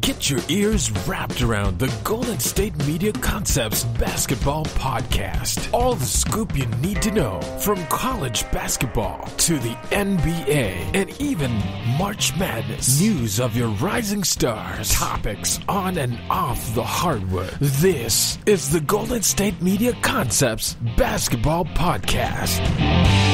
Get your ears wrapped around the Golden State Media Concepts Basketball Podcast. All the scoop you need to know from college basketball to the NBA and even March Madness. News of your rising stars, topics on and off the hardwood. This is the Golden State Media Concepts Basketball Podcast.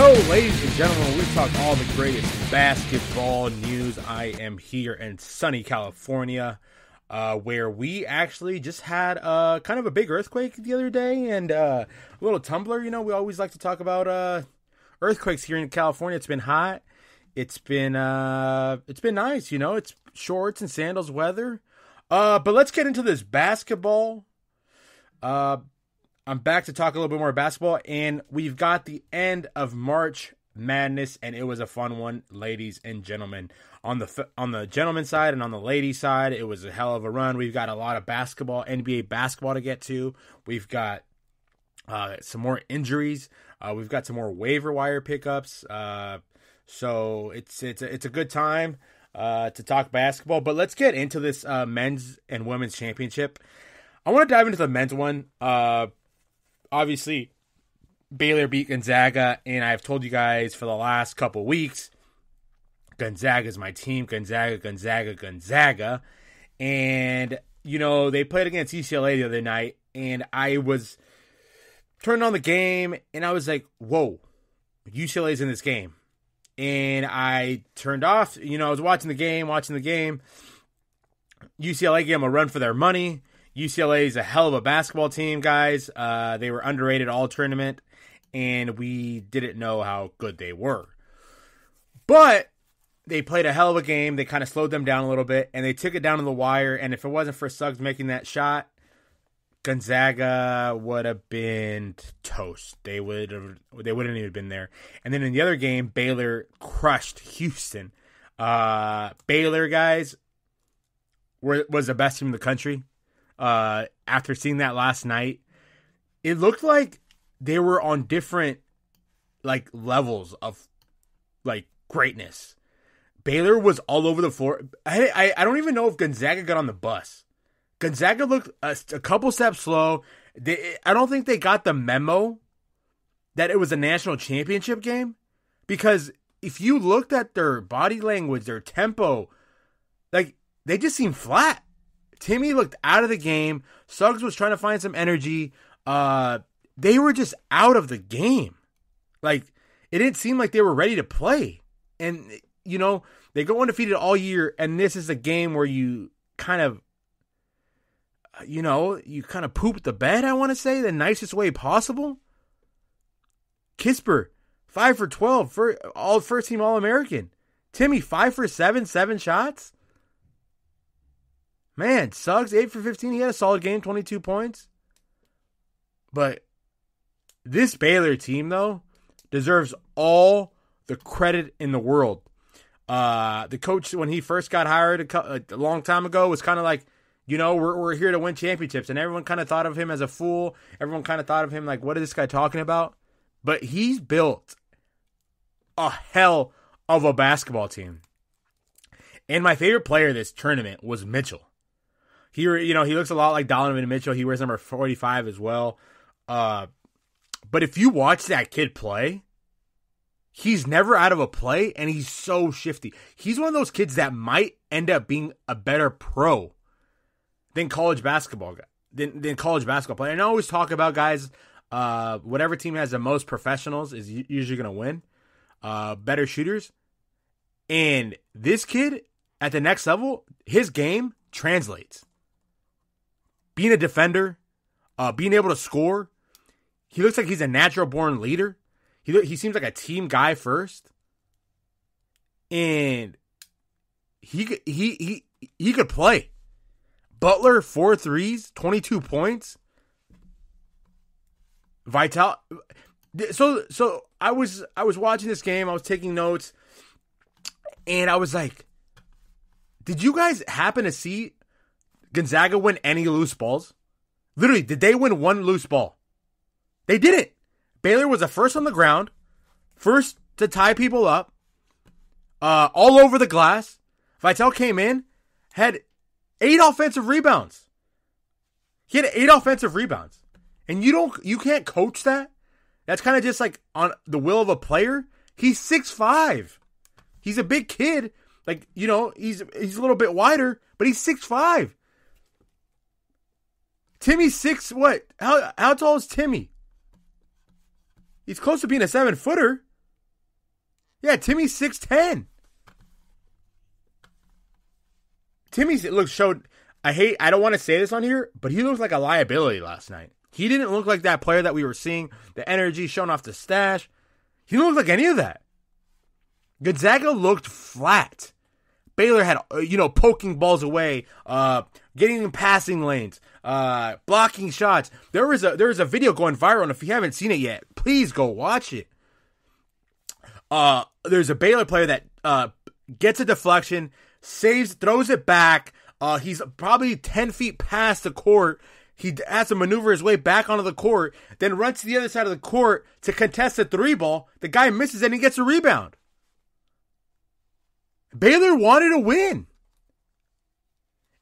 Show, ladies and gentlemen. We talk all the greatest basketball news. I am here in sunny California, uh, where we actually just had uh, kind of a big earthquake the other day and uh, a little tumbler. You know, we always like to talk about uh, earthquakes here in California. It's been hot. It's been uh, it's been nice. You know, it's shorts and sandals weather. Uh, but let's get into this basketball. Uh, I'm back to talk a little bit more basketball, and we've got the end of March Madness, and it was a fun one, ladies and gentlemen. On the on the gentleman side and on the lady side, it was a hell of a run. We've got a lot of basketball, NBA basketball to get to. We've got uh, some more injuries. Uh, we've got some more waiver wire pickups. Uh, so it's it's a, it's a good time uh, to talk basketball. But let's get into this uh, men's and women's championship. I want to dive into the men's one. Obviously Baylor beat Gonzaga, and I've told you guys for the last couple weeks, Gonzaga is my team. Gonzaga, Gonzaga, Gonzaga, and you know they played against UCLA the other night, and I was turned on the game, and I was like, "Whoa, UCLA's in this game," and I turned off. You know, I was watching the game, watching the game. UCLA gave them a run for their money. UCLA is a hell of a basketball team, guys. Uh, they were underrated all tournament, and we didn't know how good they were. But they played a hell of a game. They kind of slowed them down a little bit, and they took it down to the wire. And if it wasn't for Suggs making that shot, Gonzaga would have been toast. They would have. They wouldn't even been there. And then in the other game, Baylor crushed Houston. Uh, Baylor guys were was the best team in the country uh, after seeing that last night, it looked like they were on different like levels of like greatness. Baylor was all over the floor. I, I, I don't even know if Gonzaga got on the bus. Gonzaga looked a, a couple steps slow. They, I don't think they got the memo that it was a national championship game because if you looked at their body language, their tempo, like they just seemed flat. Timme looked out of the game. Suggs was trying to find some energy. Uh, they were just out of the game. Like it didn't seem like they were ready to play. And you know they go undefeated all year, and this is a game where you kind of, you know, you kind of poop the bed. I want to say the nicest way possible. Kispert five for twelve for all first team All American. Timme, five for seven, seven shots. Man, Suggs, 8 for 15. He had a solid game, 22 points. But this Baylor team, though, deserves all the credit in the world. Uh, the coach, when he first got hired a, a long time ago, was kind of like, you know, we're, we're here to win championships. And everyone kind of thought of him as a fool. Everyone kind of thought of him like, what is this guy talking about? But he's built a hell of a basketball team. And my favorite player this tournament was Mitchell. He, you know, he looks a lot like Donovan Mitchell. He wears number 45 as well. Uh, but if you watch that kid play, he's never out of a play and he's so shifty. He's one of those kids that might end up being a better pro than college basketball guy, than, than college basketball player. And I always talk about guys, uh, whatever team has the most professionals is usually going to win, uh, better shooters. And this kid at the next level, his game translates being a defender, uh, being able to score. He looks like he's a natural born leader. He he seems like a team guy first. And he he he he could play. Butler four threes, twenty two points. Vital. So so I was I was watching this game. I was taking notes, and I was like, "Did you guys happen to see Gonzaga win any loose balls? Literally, did they win one loose ball? They didn't. Baylor was the first on the ground, first to tie people up, uh, all over the glass. Vital came in, had eight offensive rebounds. He had eight offensive rebounds. And you don't you can't coach that? That's kind of just like on the will of a player. He's six five. He's a big kid. Like, you know, he's he's a little bit wider, but he's six five. Timme's six what? How how tall is Timme? He's close to being a seven footer. Yeah, Timme's six ten. Timme's looks showed. I hate. I don't want to say this on here, but he looked like a liability last night. He didn't look like that player that we were seeing. The energy showing off the stash. He didn't look like any of that. Gonzaga looked flat. Baylor had, uh, you know, poking balls away, uh, getting in passing lanes, uh, blocking shots. There is a there is a video going viral, and if you haven't seen it yet, please go watch it. Uh, there's a Baylor player that uh, gets a deflection, saves, throws it back. Uh, he's probably ten feet past the court. He has to maneuver his way back onto the court, then runs to the other side of the court to contest a three ball. The guy misses and he gets a rebound. Baylor wanted to win.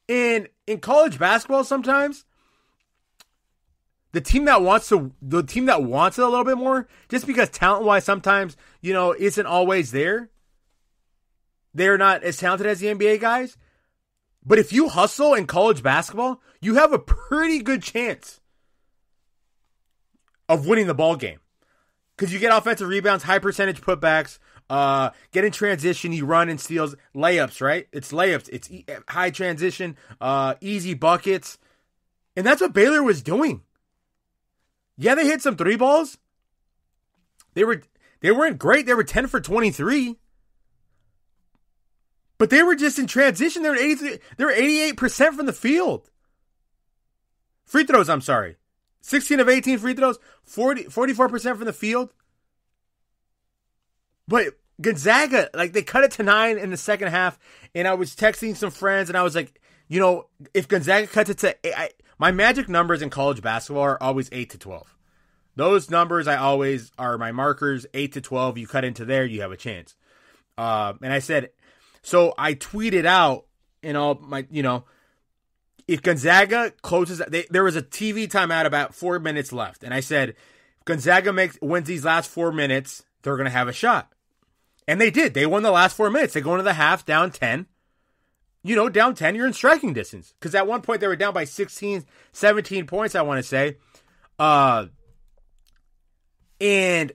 And in college basketball, sometimes the team that wants to, the team that wants it a little bit more, just because talent wise, sometimes you know isn't always there. They're not as talented as the NBA guys. But if you hustle in college basketball, you have a pretty good chance of winning the ball game because you get offensive rebounds, high percentage putbacks, uh, get in transition, He run and steals layups, right? It's layups, it's e- high transition, uh, easy buckets, and that's what Baylor was doing. Yeah, they hit some three balls. They were they weren't great. They were ten for twenty three. But they were just in transition. They were 83, they were 88% from the field. Free throws, I'm sorry. 16 of 18 free throws, 40, 44% from the field. But Gonzaga, like they cut it to nine in the second half, and I was texting some friends, and I was like, you know, if Gonzaga cuts it to, I, my magic numbers in college basketball are always eight to twelve. Those numbers I always are my markers. Eight to twelve, you cut into there, you have a chance. Uh, and I said, so I tweeted out in all my, you know, if Gonzaga closes, they, there was a TV timeout about four minutes left, and I said, Gonzaga makes wins these last four minutes, they're going to have a shot. And they did. They won the last four minutes. They go into the half down 10. You know, down 10, you're in striking distance. Because at one point they were down by 16, 17 points, I want to say. Uh, and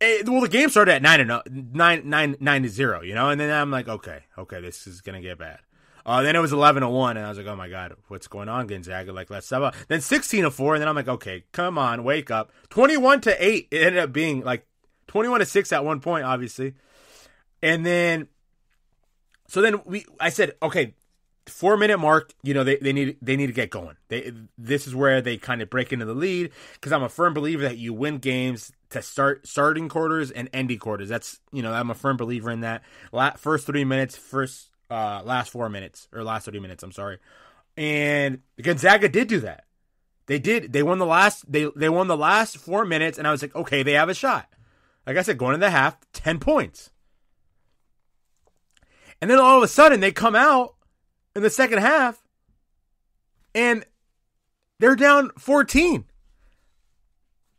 it, well, the game started at uh, nine, to zero, you know, and then I'm like, okay, okay, this is gonna get bad. Uh, then it was eleven to one, and I was like, oh my god, what's going on, Gonzaga? Like, let's stop. Then sixteen to four, and then I'm like, okay, come on, wake up. Twenty one to eight, it ended up being like 21 to 6 at one point, obviously. And then so then we I said, okay, four minute mark, you know, they, they need they need to get going. They this is where they kind of break into the lead because I'm a firm believer that you win games to start starting quarters and ending quarters. That's you know I'm a firm believer in that. first three minutes, first uh, last four minutes or last thirty minutes. I'm sorry, and Gonzaga did do that. They did. They won the last. They they won the last four minutes, and I was like, okay, they have a shot. Like I said, going in the half, 10 points. And then all of a sudden they come out in the second half and they're down 14.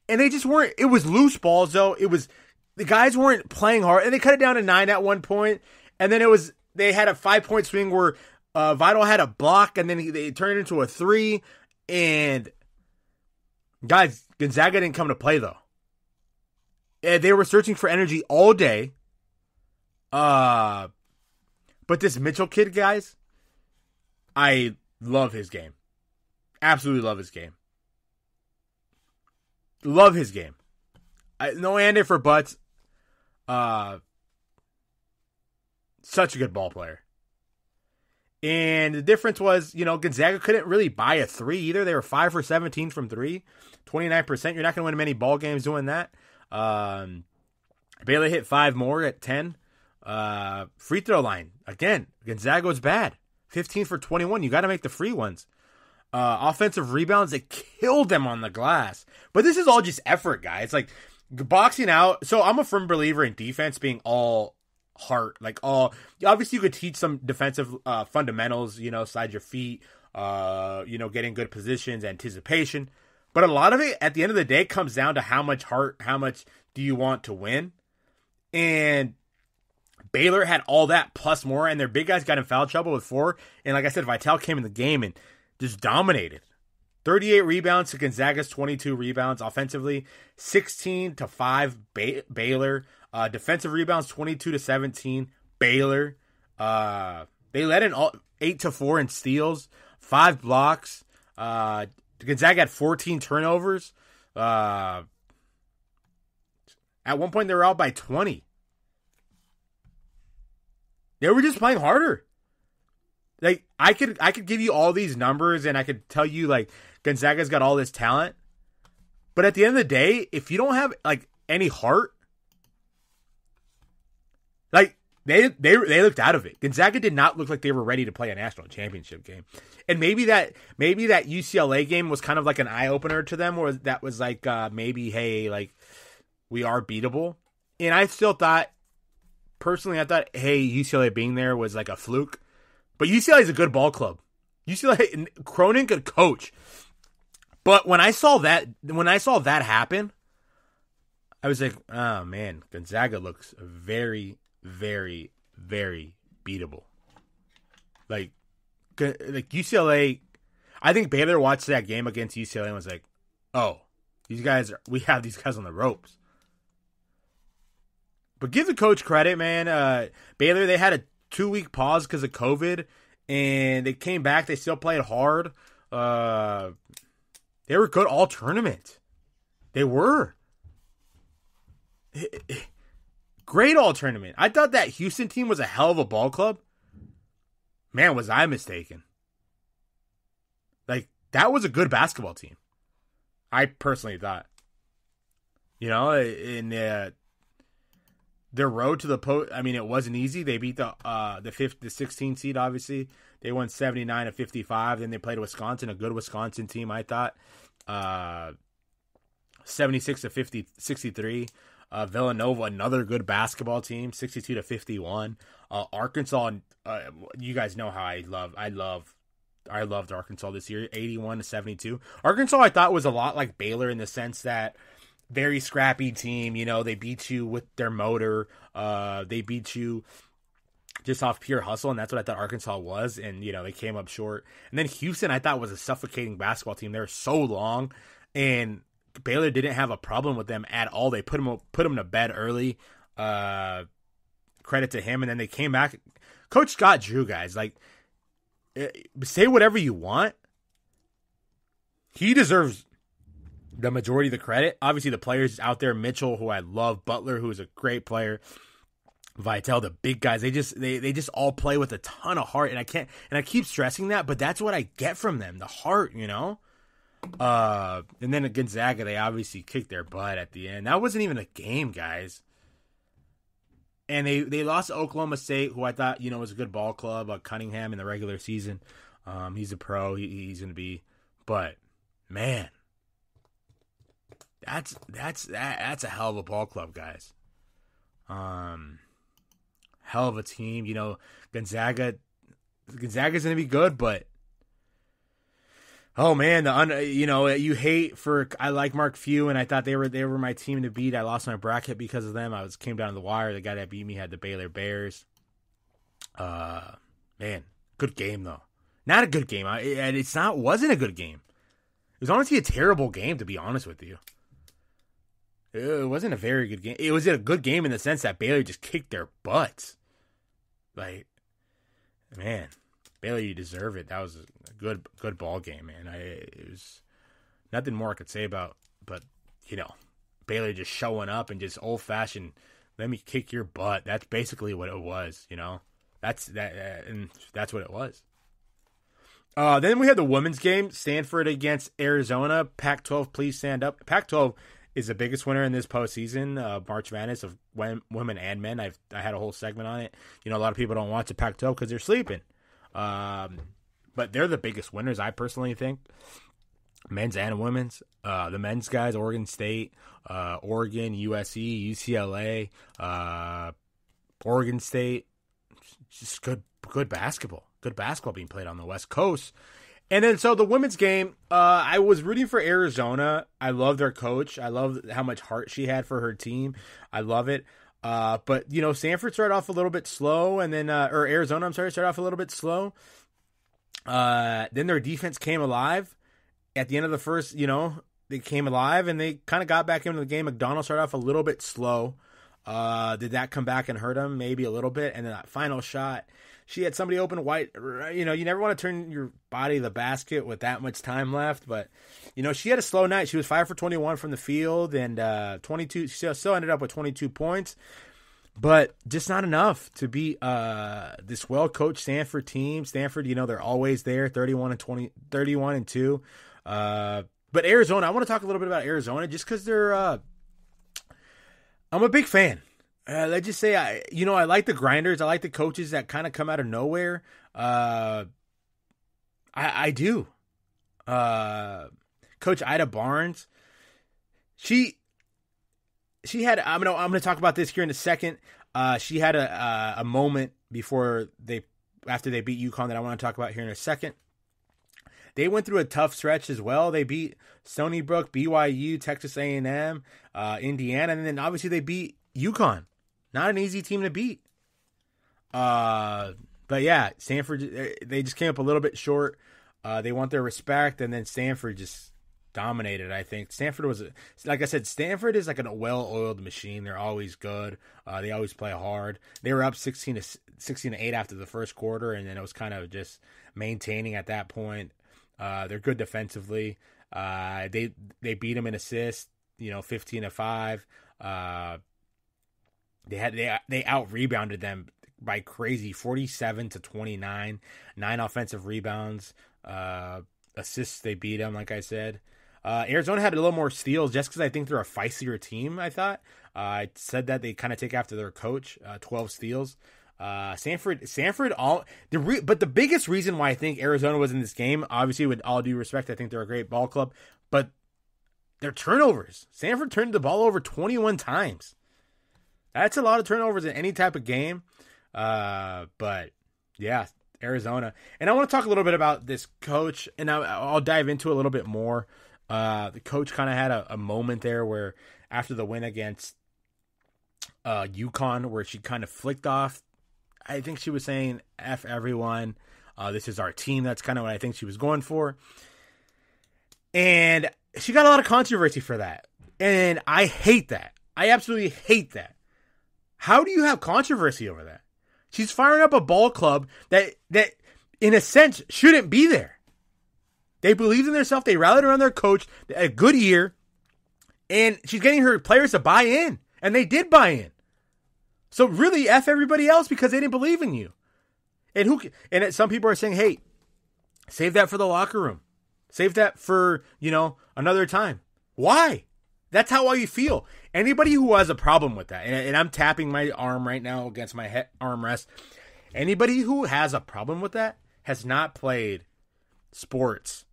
And they just weren't, it was loose balls though. It was, the guys weren't playing hard and they cut it down to nine at one point. And then it was, they had a five point swing where uh, Vital had a block and then he, they turned it into a three. And guys, Gonzaga didn't come to play though. Eh, they were searching for energy all day. Uh, but this Mitchell kid, guys, I love his game. Absolutely love his game. Love his game. I, no and for butts. Uh, such a good ball player. And the difference was, you know, Gonzaga couldn't really buy a three either. They were five for 17 from three, 29%. You're not going to win many ball games doing that. Um, Baylor hit five more at 10. Uh, free throw line, again, Gonzaga was bad. 15 for 21. You got to make the free ones. Uh, offensive rebounds, they killed them on the glass. But this is all just effort, guys. Like boxing out. So I'm a firm believer in defense being all heart. Like all, obviously you could teach some defensive uh, fundamentals. You know, slide your feet. Uh, you know, getting good positions, anticipation. But a lot of it, at the end of the day, comes down to how much heart, how much do you want to win, and Baylor had all that plus more, and their big guys got in foul trouble with four. And like I said, Vital came in the game and just dominated. 38 rebounds to Gonzaga's 22 rebounds offensively, 16 to 5 ba- Baylor. Uh, defensive rebounds 22 to 17 Baylor. Uh, they led in all 8 to 4 in steals, 5 blocks. Uh, Gonzaga had 14 turnovers. Uh, at one point they were out by 20. They were just playing harder. Like I could I could give you all these numbers and I could tell you like Gonzaga's got all this talent. But at the end of the day, if you don't have like any heart, like they they they looked out of it. Gonzaga did not look like they were ready to play a national championship game. And maybe that maybe that UCLA game was kind of like an eye opener to them, or that was like uh, maybe hey like we are beatable. And I still thought personally, I thought hey UCLA being there was like a fluke. But UCLA is a good ball club. UCLA Cronin could coach. But when I saw that when I saw that happen, I was like, oh man, Gonzaga looks very, very, very beatable. Like like UCLA I think Baylor watched that game against UCLA and was like, oh, these guys are we have these guys on the ropes. But give the coach credit, man. Uh, Baylor, they had a two week pause because of COVID, and they came back. They still played hard. Uh, they were good all tournament. They were. Great all tournament. I thought that Houston team was a hell of a ball club. Man, was I mistaken. Like, that was a good basketball team. I personally thought. You know, in uh, their road to the post. I mean, it wasn't easy. They beat the uh the fifth, the 16 seed. Obviously, they won 79 to 55. Then they played Wisconsin, a good Wisconsin team. I thought, uh, 76 to 50, 63. Uh, Villanova, another good basketball team, 62 to 51. Uh, Arkansas, uh, you guys know how I love, I love, I loved Arkansas this year, 81 to 72. Arkansas, I thought was a lot like Baylor in the sense that very scrappy team. You know, they beat you with their motor. Uh, they beat you just off pure hustle, and that's what I thought Arkansas was. And you know, they came up short. And then Houston, I thought was a suffocating basketball team. They were so long, and Baylor didn't have a problem with them at all. They put them put them to bed early. Uh, credit to him, and then they came back. Coach Scott Drew, guys, like eh, say whatever you want. He deserves the majority of the credit. Obviously, the players out there, Mitchell, who I love, Butler, who is a great player, Vital, the big guys, they just they they just all play with a ton of heart, and I can't and I keep stressing that, but that's what I get from them, the heart, you know. Uh, and then at Gonzaga, they obviously kicked their butt at the end. That wasn't even a game, guys. And they they lost to Oklahoma State, who I thought you know was a good ball club. Uh, Cunningham in the regular season, um, he's a pro. He, he's going to be, but man, that's that's that, that's a hell of a ball club, guys. Um, hell of a team. You know, Gonzaga. Gonzaga's gonna be good, but oh man, the un, you know you hate for I like Mark Few, and I thought they were they were my team to beat. I lost my bracket because of them. I was came down to the wire. The guy that beat me had the Baylor Bears. Uh, man, good game though. Not a good game, I, and it's not wasn't a good game. It was honestly a terrible game, to be honest with you. It wasn't a very good game. It was a good game in the sense that Baylor just kicked their butts. Like, man, Baylor, you deserve it. That was good, good ball game, man. I it was nothing more I could say about, but you know, Baylor just showing up and just old fashioned. Let me kick your butt. That's basically what it was, you know. That's that, and that's what it was. Uh, then we had the women's game, Stanford against Arizona. Pac-12, please stand up. Pac-12 is the biggest winner in this postseason, uh, March Madness of women and men. I've I had a whole segment on it. You know, a lot of people don't watch the Pac-12 because they're sleeping. Um, but they're the biggest winners, I personally think. Men's and women's. Uh, the men's guys, Oregon State, uh, Oregon, USC, UCLA, uh, Oregon State. Just good, good basketball. Good basketball being played on the West Coast. And then, so the women's game, uh, I was rooting for Arizona. I love their coach. I love how much heart she had for her team. I love it. Uh, but you know, Stanford started off a little bit slow, and then uh, or Arizona, I'm sorry, started off a little bit slow. Uh, then their defense came alive at the end of the first. You know, they came alive and they kind of got back into the game. McDonald started off a little bit slow. Uh, did that come back and hurt him? Maybe a little bit. And then that final shot, she had somebody open white. You know, you never want to turn your body to the basket with that much time left. But, you know, she had a slow night. She was 5 for 21 from the field and uh, 22. She still ended up with 22 points. But just not enough to beat uh, this well coached Stanford team. Stanford, you know, they're always there, 31 and 20, 31 and 2. Uh, but Arizona, I want to talk a little bit about Arizona just because they're. Uh, I'm a big fan. Uh, let's just say I, you know, I like the grinders. I like the coaches that kind of come out of nowhere. Uh, I, I do. Uh, Coach Adia Barnes, she, she had. I'm gonna, I'm gonna talk about this here in a second. Uh, she had a, a, a moment before they, after they beat UConn that I want to talk about here in a second. They went through a tough stretch as well. They beat Stony Brook, BYU, Texas A&M, uh, Indiana, and then obviously they beat UConn. Not an easy team to beat. Uh, but yeah, Stanford they just came up a little bit short. Uh, they want their respect, and then Stanford just dominated. I think Stanford was, like I said, Stanford is like a well-oiled machine. They're always good. Uh, they always play hard. They were up sixteen to sixteen to eight after the first quarter, and then it was kind of just maintaining at that point. Uh, they're good defensively. Uh, they they beat them in assists. You know, fifteen to five. Uh, they had they they out rebounded them by crazy 47 to 29 nine offensive rebounds uh assists they beat them like i said uh, Arizona had a little more steals just because I think they're a feistier team. I thought uh, I said that they kind of take after their coach. Uh, Twelve steals. Uh, Sanford, Stanford, all the re- but the biggest reason why I think Arizona was in this game, obviously, with all due respect, I think they're a great ball club, but their turnovers. Sanford turned the ball over 21 times. That's a lot of turnovers in any type of game. Uh, but yeah, Arizona. And I want to talk a little bit about this coach, and I, will dive into it a little bit more. Uh, the coach kind of had a, a, moment there where after the win against uh, UConn, where she kind of flicked off I think she was saying "f everyone." Uh, this is our team. That's kind of what I think she was going for, and she got a lot of controversy for that, and I hate that. I absolutely hate that. How do you have controversy over that? She's firing up a ball club that that, in a sense, shouldn't be there. They believed in themselves. They rallied around their coach. A good year, and she's getting her players to buy in, and they did buy in. So really, f everybody else because they didn't believe in you. And who? And some people are saying, "Hey, save that for the locker room. Save that for you know another time." Why? That's how you feel. Anybody who has a problem with that, and, and I'm tapping my arm right now against my he- armrest. Anybody who has a problem with that has not played sports.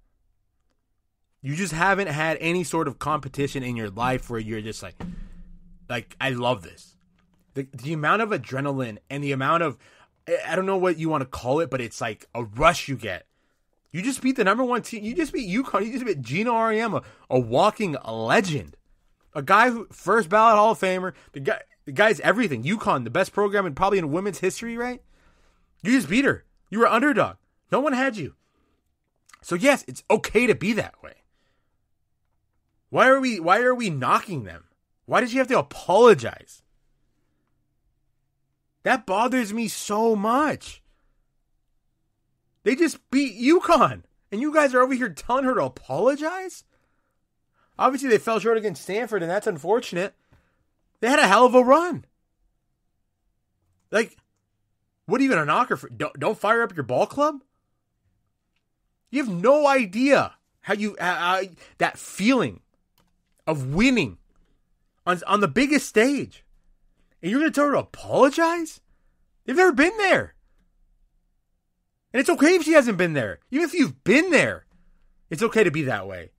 You just haven't had any sort of competition in your life where you're just like, like I love this the the amount of adrenaline and the amount of I don't know what you want to call it, but it's like a rush you get. You just beat the number one team. You just beat UConn. You just beat Geno Auriemma, a walking legend, a guy who first ballot Hall of Famer. The guy, the guy's everything. UConn, the best program in probably in women's history, right? You just beat her. You were underdog. No one had you. So yes, it's okay to be that way. Why are we? Why are we knocking them? Why did you have to apologize? That bothers me so much. They just beat UConn, and you guys are over here telling her to apologize? Obviously, they fell short against Stanford, and that's unfortunate. They had a hell of a run. Like, What are you going to knock her for? Don't, don't fire up your ball club? You have no idea how you, uh, that feeling of winning on, on the biggest stage. And you're going to tell her to apologize? They've never been there. And it's okay if she hasn't been there. Even if you've been there, it's okay to be that way.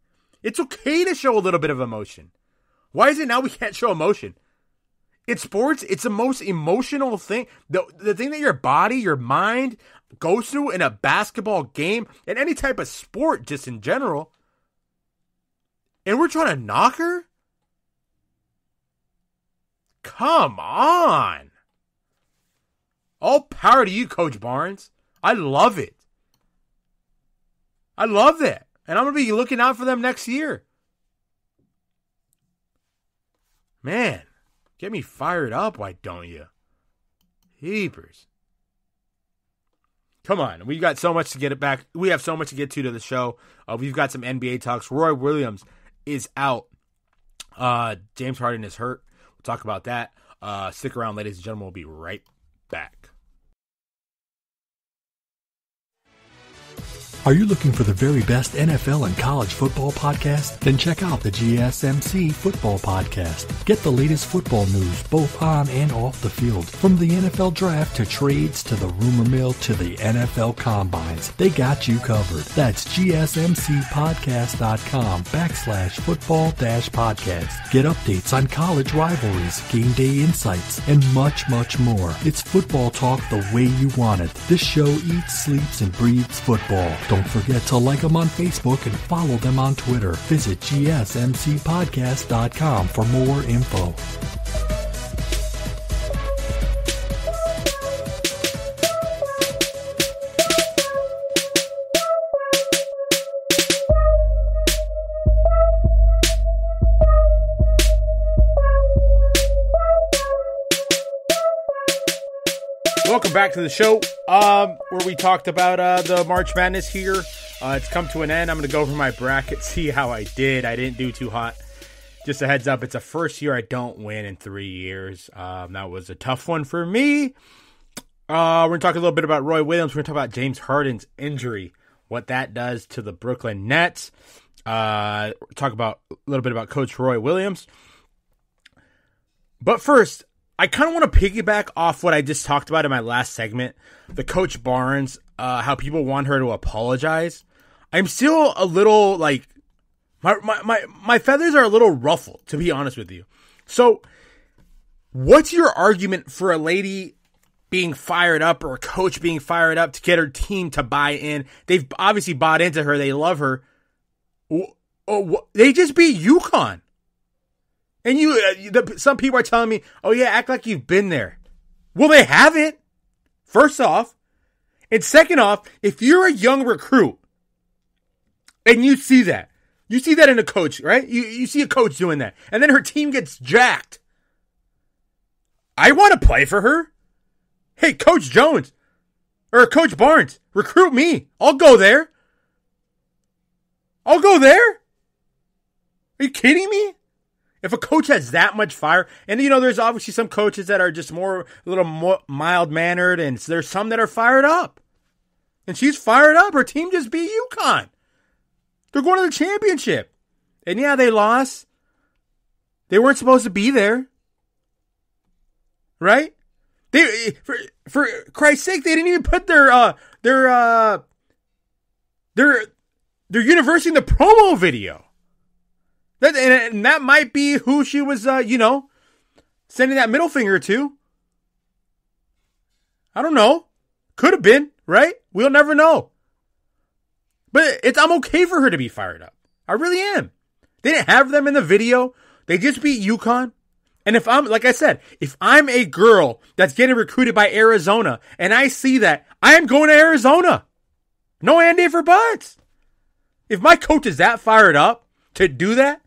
It's okay to show a little bit of emotion. Why is it now we can't show emotion? In sports, it's the most emotional thing. The, the thing that your body, your mind goes through in a basketball game, and any type of sport, just in general. And we're trying to knock her? Come on. All power to you, Coach Barnes. I love it. I love that. And I'm going to be looking out for them next year. Man, get me fired up, why don't you? Heapers. Come on, we've got so much to get it back. We have so much to get to to the show. Uh, we've got some NBA talks. Roy Williams is out. Uh, James Harden is hurt. We'll talk about that. Uh, stick around, ladies and gentlemen. We'll be right back. Are you looking for the very best NFL and college football podcast? Then check out the GSMC Football Podcast. Get the latest football news both on and off the field. From the NFL draft to trades to the rumor mill to the NFL combines, they got you covered. That's GSMCpodcast.com backslash football dash podcast. Get updates on college rivalries, game day insights, and much, much more. It's football talk the way you want it. This show eats, sleeps, and breathes football. Don't forget to like them on Facebook and follow them on Twitter. Visit gsmcpodcast.com for more info. Back to the show, um, where we talked about uh, the March Madness here. Uh, it's come to an end. I'm going to go over my bracket, see how I did. I didn't do too hot. Just a heads up, it's a first year I don't win in three years. Um, that was a tough one for me. Uh, we're going to talk a little bit about Roy Williams. We're going to talk about James Harden's injury, what that does to the Brooklyn Nets. Uh, talk about a little bit about Coach Roy Williams. But first, I kind of want to piggyback off what I just talked about in my last segment, the Coach Barnes, uh, how people want her to apologize. I'm still a little like my, my my my feathers are a little ruffled, to be honest with you. So, what's your argument for a lady being fired up or a coach being fired up to get her team to buy in? They've obviously bought into her. They love her. Oh, they just beat UConn. And you, uh, the, some people are telling me, "Oh yeah, act like you've been there." Well, they haven't. First off, and second off, if you're a young recruit and you see that, you see that in a coach, right? You you see a coach doing that, and then her team gets jacked. I want to play for her. Hey, Coach Jones or Coach Barnes, recruit me. I'll go there. I'll go there. Are you kidding me? If a coach has that much fire, and you know, there's obviously some coaches that are just more a little more mild mannered, and there's some that are fired up. And she's fired up. Her team just beat UConn. They're going to the championship. And yeah, they lost. They weren't supposed to be there. Right? They for for Christ's sake, they didn't even put their uh their uh their their university in the promo video. That and, that might be who she was, uh, you know, sending that middle finger to. I don't know. Could have been, right? We'll never know. But it's I'm okay for her to be fired up. I really am. They didn't have them in the video. They just beat UConn. And if I'm, like I said, if I'm a girl that's getting recruited by Arizona and I see that, I am going to Arizona. No Andy for butts. If my coach is that fired up to do that,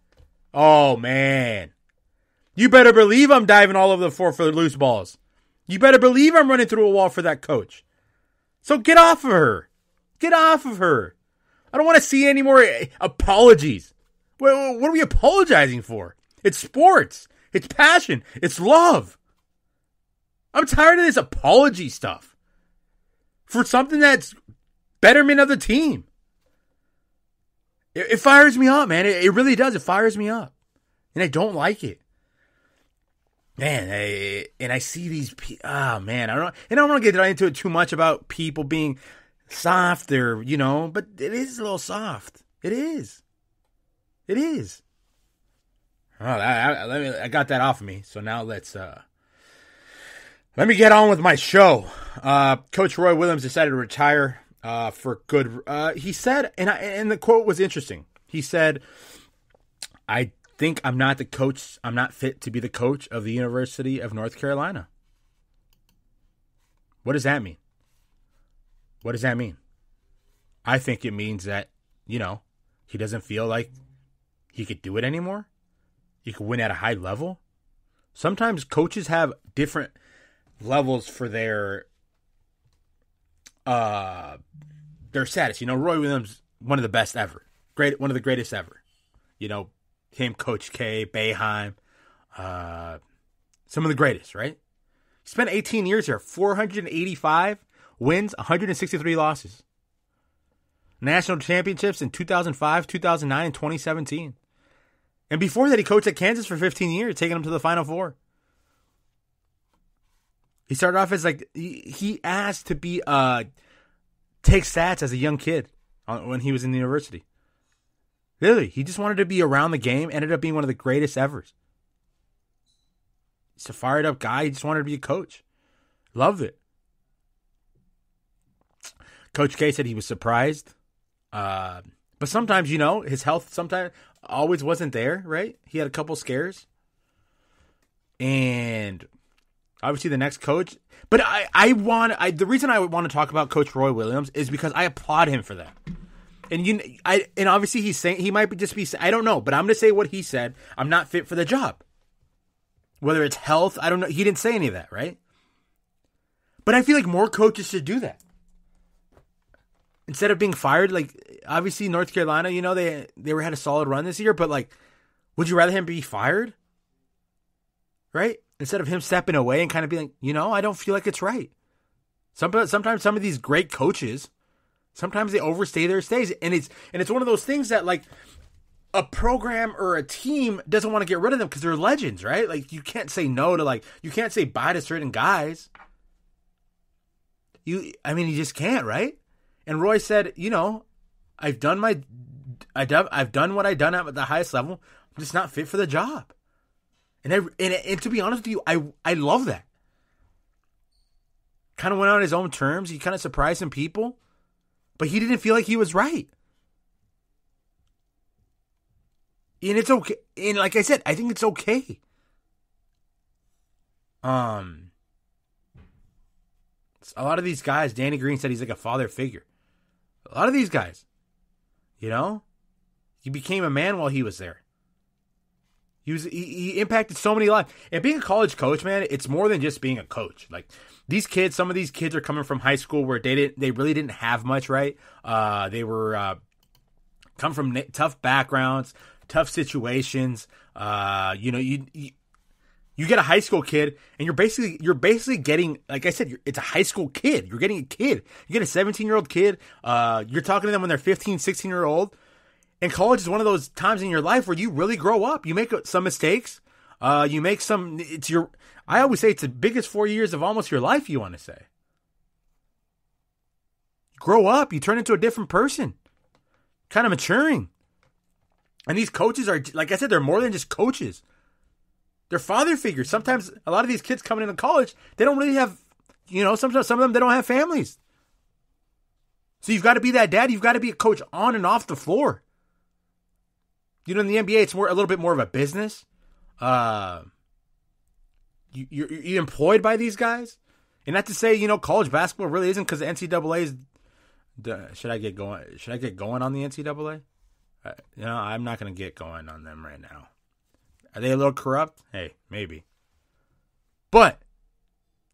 Oh man. You better believe I'm diving all over the floor for loose balls. You better believe I'm running through a wall for that coach. So get off of her. Get off of her. I don't want to see any more eh, apologies. What are we apologizing for? It's sports. It's passion. It's love. I'm tired of this apology stuff. for something that's betterment of the team. It, it fires me up, man. It, it, really does. It fires me up, and I don't like it. Man, I, and I see these. Ah, oh, man, I don't. And I don't want to get into it too much about people being soft or you know, but it is a little soft. It is. It is. Oh, I, I, me, I got that off of me. So now let's uh let me get on with my show. Uh, Coach Roy Williams decided to retire uh, for good. Uh, he said, and I, and the quote was interesting. He said, "I think I'm not the coach. I'm not fit to be the coach of the University of North Carolina." What does that mean? What does that mean? I think it means that you know he doesn't feel like he could do it anymore. He could win at a high level. Sometimes coaches have different levels for their uh their status. You know, Roy Williams, one of the best ever, great, one of the greatest ever. You know, him, Coach K, Boeheim, uh, some of the greatest, right? Spent 18 years here, 485 wins, 163 losses. National championships in 2005, 2009, and 2017. And before that, he coached at Kansas for 15 years, taking them to the Final Four. He started off as like he, asked to be uh take stats as a young kid when he was in the university. Really, he just wanted to be around the game. Ended up being one of the greatest ever. He's a fired up guy. He just wanted to be a coach. Loved it. Coach K said he was surprised, uh, but sometimes you know his health sometimes always wasn't there. Right? He had a couple scares, and obviously the next coach. But I, I want I the reason I want to talk about Coach Roy Williams is because I applaud him for that. And you, I, and obviously he's saying he might be just be. I don't know, but I'm going to say what he said. I'm not fit for the job. Whether it's health, I don't know. He didn't say any of that, right? But I feel like more coaches should do that instead of being fired. Like obviously North Carolina, you know they they were had a solid run this year, but like, would you rather him be fired? Right? Instead of him stepping away and kind of being like, you know, I don't feel like it's right. sometimes some of these great coaches, sometimes they overstay their stays, and it's and it's one of those things that like a program or a team doesn't want to get rid of them because they're legends, right? Like you can't say no to like you can't say bye to certain guys. You, I mean, you just can't, right? And Roy said, you know, I've done my, I've done what I've done at the highest level. I'm just not fit for the job. And and, and to be honest with you, I I love that. Kind of went on his own terms. He kind of surprised some people, but he didn't feel like he was right. And it's okay. And like I said, I think it's okay. Um, a lot of these guys, Danny Green said he's like a father figure. A lot of these guys, you know, he became a man while he was there. He was he, he impacted so many lives. And being a college coach, man, it's more than just being a coach. Like these kids, some of these kids are coming from high school where they didn't they really didn't have much, right? Uh, they were uh, come from tough backgrounds, tough situations. Uh, you know, you, you you get a high school kid and you're basically you're basically getting like i said it's a high school kid you're getting a kid you get a 17 year old kid uh, you're talking to them when they're 15 16 year old and college is one of those times in your life where you really grow up. You make some mistakes. Uh, you make some. It's your. I always say it's the biggest four years of almost your life. You want to say. grow up. You turn into a different person. Kind of maturing. And these coaches are, like I said, they're more than just coaches. They're father figures. Sometimes a lot of these kids coming into college, they don't really have, you know, sometimes some of them they don't have families. So you've got to be that dad. You've got to be a coach on and off the floor. You know, in the NBA, it's more a little bit more of a business. Uh, you, you're, you're employed by these guys, and not to say you know college basketball really isn't because the NCAA is. Should I get going? Should I get going on the NCAA? Uh, you know, I'm not going to get going on them right now. Are they a little corrupt? Hey, maybe. But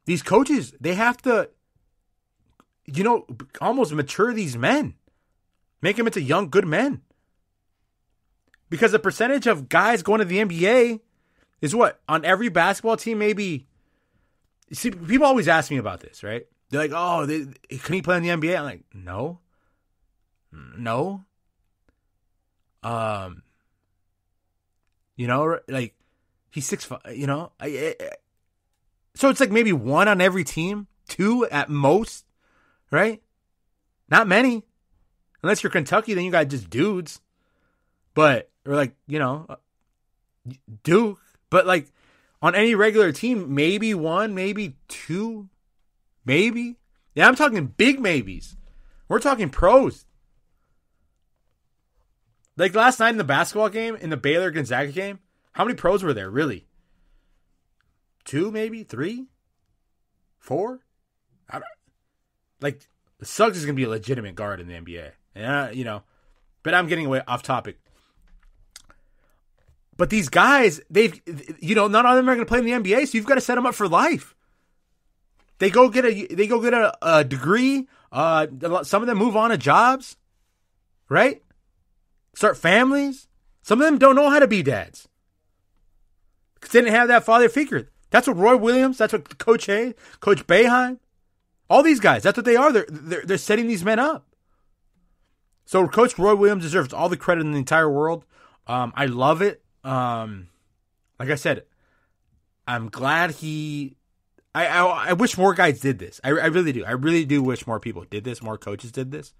these coaches, they have to, you know, almost mature these men, make them into young, good men. Because the percentage of guys going to the NBA is what? On every basketball team, maybe. See, people always ask me about this, right? They're like, oh, they, can he play in the NBA? I'm like, no, no. Um, you know, like he's six. You know, I, I, so it's like maybe one on every team, two at most, right? Not many, unless you're Kentucky. Then you got just dudes, but or like you know, uh, Duke. But like on any regular team, maybe one, maybe two, maybe. Yeah, I'm talking big maybes. We're talking pros. Like last night in the basketball game, in the Baylor Gonzaga game, how many pros were there, really? Two, maybe? Three? Four? I don't, like, Suggs is going to be a legitimate guard in the NBA. Yeah, you know, but I'm getting away off topic. But these guys, they've, you know, none of them are going to play in the NBA, so you've got to set them up for life. They go get a, they go get a, a degree. Uh, some of them move on to jobs, right? Start families. Some of them don't know how to be dads because they didn't have that father figure. That's what Roy Williams. That's what Coach K, Coach Boeheim, all these guys. That's what they are. They're they're, they're setting these men up. So Coach Roy Williams deserves all the credit in the entire world. Um, I love it. Um, like I said, I'm glad he. I, I, I wish more guys did this. I, I really do. I really do wish more people did this. More coaches did this.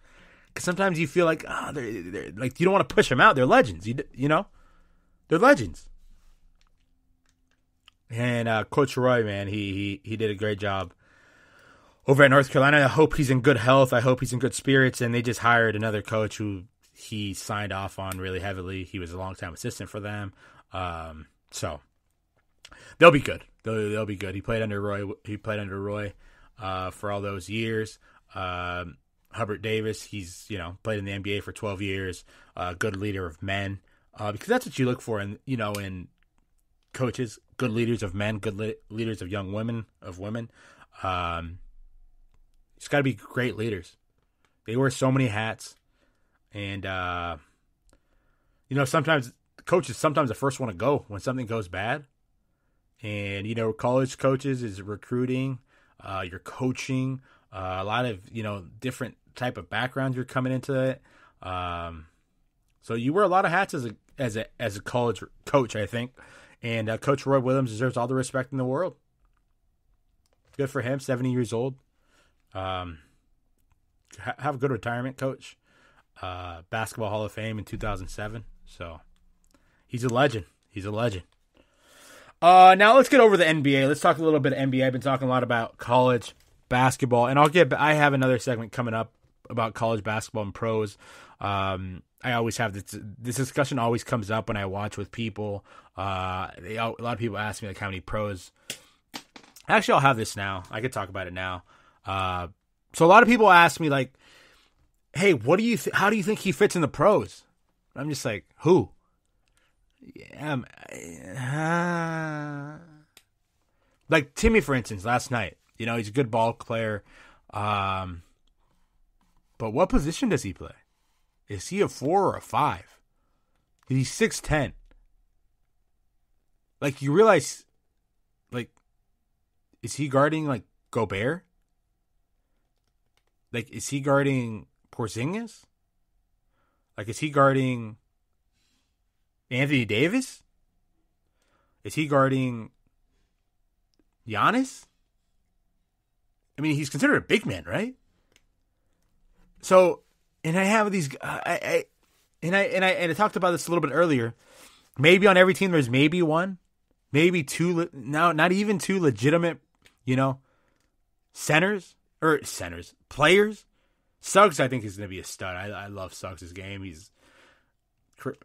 Because sometimes you feel like oh, they're, they're like you don't want to push them out. They're legends. You you know, they're legends. And uh, Coach Roy, man, he he he did a great job over at North Carolina. I hope he's in good health. I hope he's in good spirits. And they just hired another coach who he signed off on really heavily. He was a long time assistant for them. Um, so they'll be good. They'll, they'll be good. He played under Roy. He played under Roy uh, for all those years. Um, Hubert Davis, he's you know played in the NBA for 12 years. Uh, good leader of men, uh, because that's what you look for in you know in coaches, good leaders of men, good le- leaders of young women, of women. Um, it's got to be great leaders. They wear so many hats. And uh, you know, sometimes coaches sometimes the first one to go when something goes bad. And you know, college coaches is recruiting, uh, you're coaching, uh, a lot of you know different type of backgrounds you're coming into it. Um, so you wear a lot of hats as a as a as a college coach, I think. And uh, Coach Roy Williams deserves all the respect in the world. Good for him, 70 years old. Um, ha- have a good retirement, Coach uh, Basketball Hall of Fame in 2007. So he's a legend. He's a legend. Uh, now let's get over the NBA. Let's talk a little bit of NBA. I've been talking a lot about college basketball, and I'll get. I have another segment coming up about college basketball and pros. Um, I always have this. This discussion always comes up when I watch with people. Uh, they, a lot of people ask me like how many pros. Actually, I'll have this now. I could talk about it now. Uh, so a lot of people ask me like, hey, what do you? Th- how do you think he fits in the pros? I'm just like, who? Yeah, um, uh, like Timme, for instance, last night. You know, he's a good ball player. Um, but what position does he play? Is he a four or a five? He's six ten. Like you realize, like, is he guarding like Gobert? Like, is he guarding Porzingis? Like, is he guarding Anthony Davis? Is he guarding Giannis? I mean, he's considered a big man, right? So, and I have these, uh, I, I, and I, and I, and I talked about this a little bit earlier. Maybe on every team, there's maybe one, maybe two. Now, not even two legitimate, you know, centers or centers players Suggs, I think, is going to be a stud. I, I love Suggs' game. He's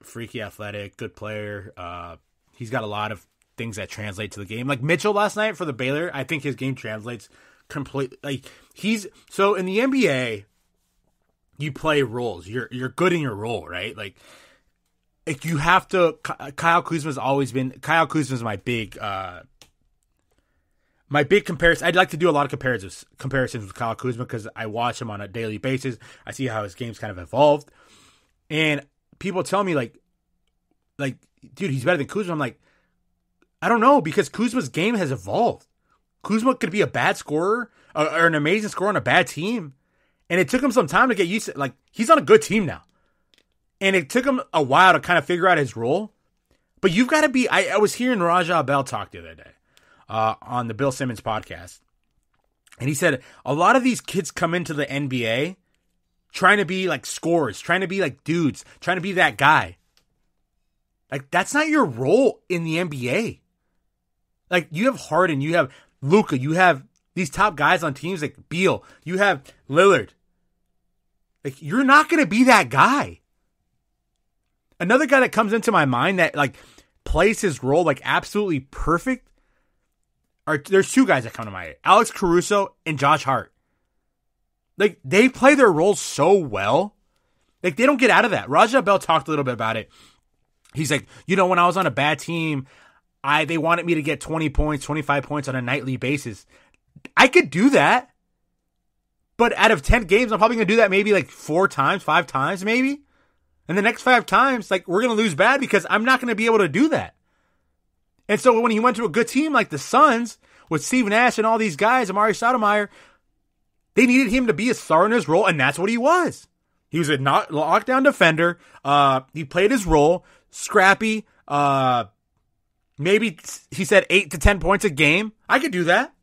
freaky athletic, good player. Uh, he's got a lot of things that translate to the game. Like Mitchell last night for the Baylor, I think his game translates completely. Like he's so in the NBA, you play roles. You're you're good in your role, right? Like, like you have to. Kyle Kuzma's always been. Kyle Kuzma's my big uh, my big comparison, I'd like to do a lot of comparisons comparisons with Kyle Kuzma because I watch him on a daily basis. I see how his game's kind of evolved, and people tell me like, like, dude, he's better than Kuzma. I'm like, I don't know because Kuzma's game has evolved. Kuzma could be a bad scorer, uh, or an amazing scorer on a bad team, and it took him some time to get used to. Like he's on a good team now, and it took him a while to kind of figure out his role. But you've got to be. I, I was hearing Raja Bell talk the other day uh, on the Bill Simmons podcast, and he said a lot of these kids come into the NBA trying to be like scorers, trying to be like dudes, trying to be that guy. Like that's not your role in the NBA. Like you have Harden, you have Luka, you have these top guys on teams like Beal, you have Lillard. Like you're not going to be that guy. Another guy that comes into my mind that like plays his role like absolutely perfect are there's two guys that come to mind. Alex Caruso and Josh Hart. Like they play their roles so well. Like they don't get out of that. Raja Bell talked a little bit about it. He's like, you know, when I was on a bad team, I they wanted me to get 20 points, 25 points on a nightly basis. I could do that. But out of 10 games, I'm probably going to do that maybe like four times, five times, maybe. And the next five times, like we're going to lose bad because I'm not going to be able to do that. And so when he went to a good team like the Suns with Steve Nash and all these guys, Amar'e Stoudemire, they needed him to be a star in his role, and that's what he was. He was a not lockdown defender. Uh, he played his role, scrappy. Uh, maybe he said eight to ten points a game. I could do that.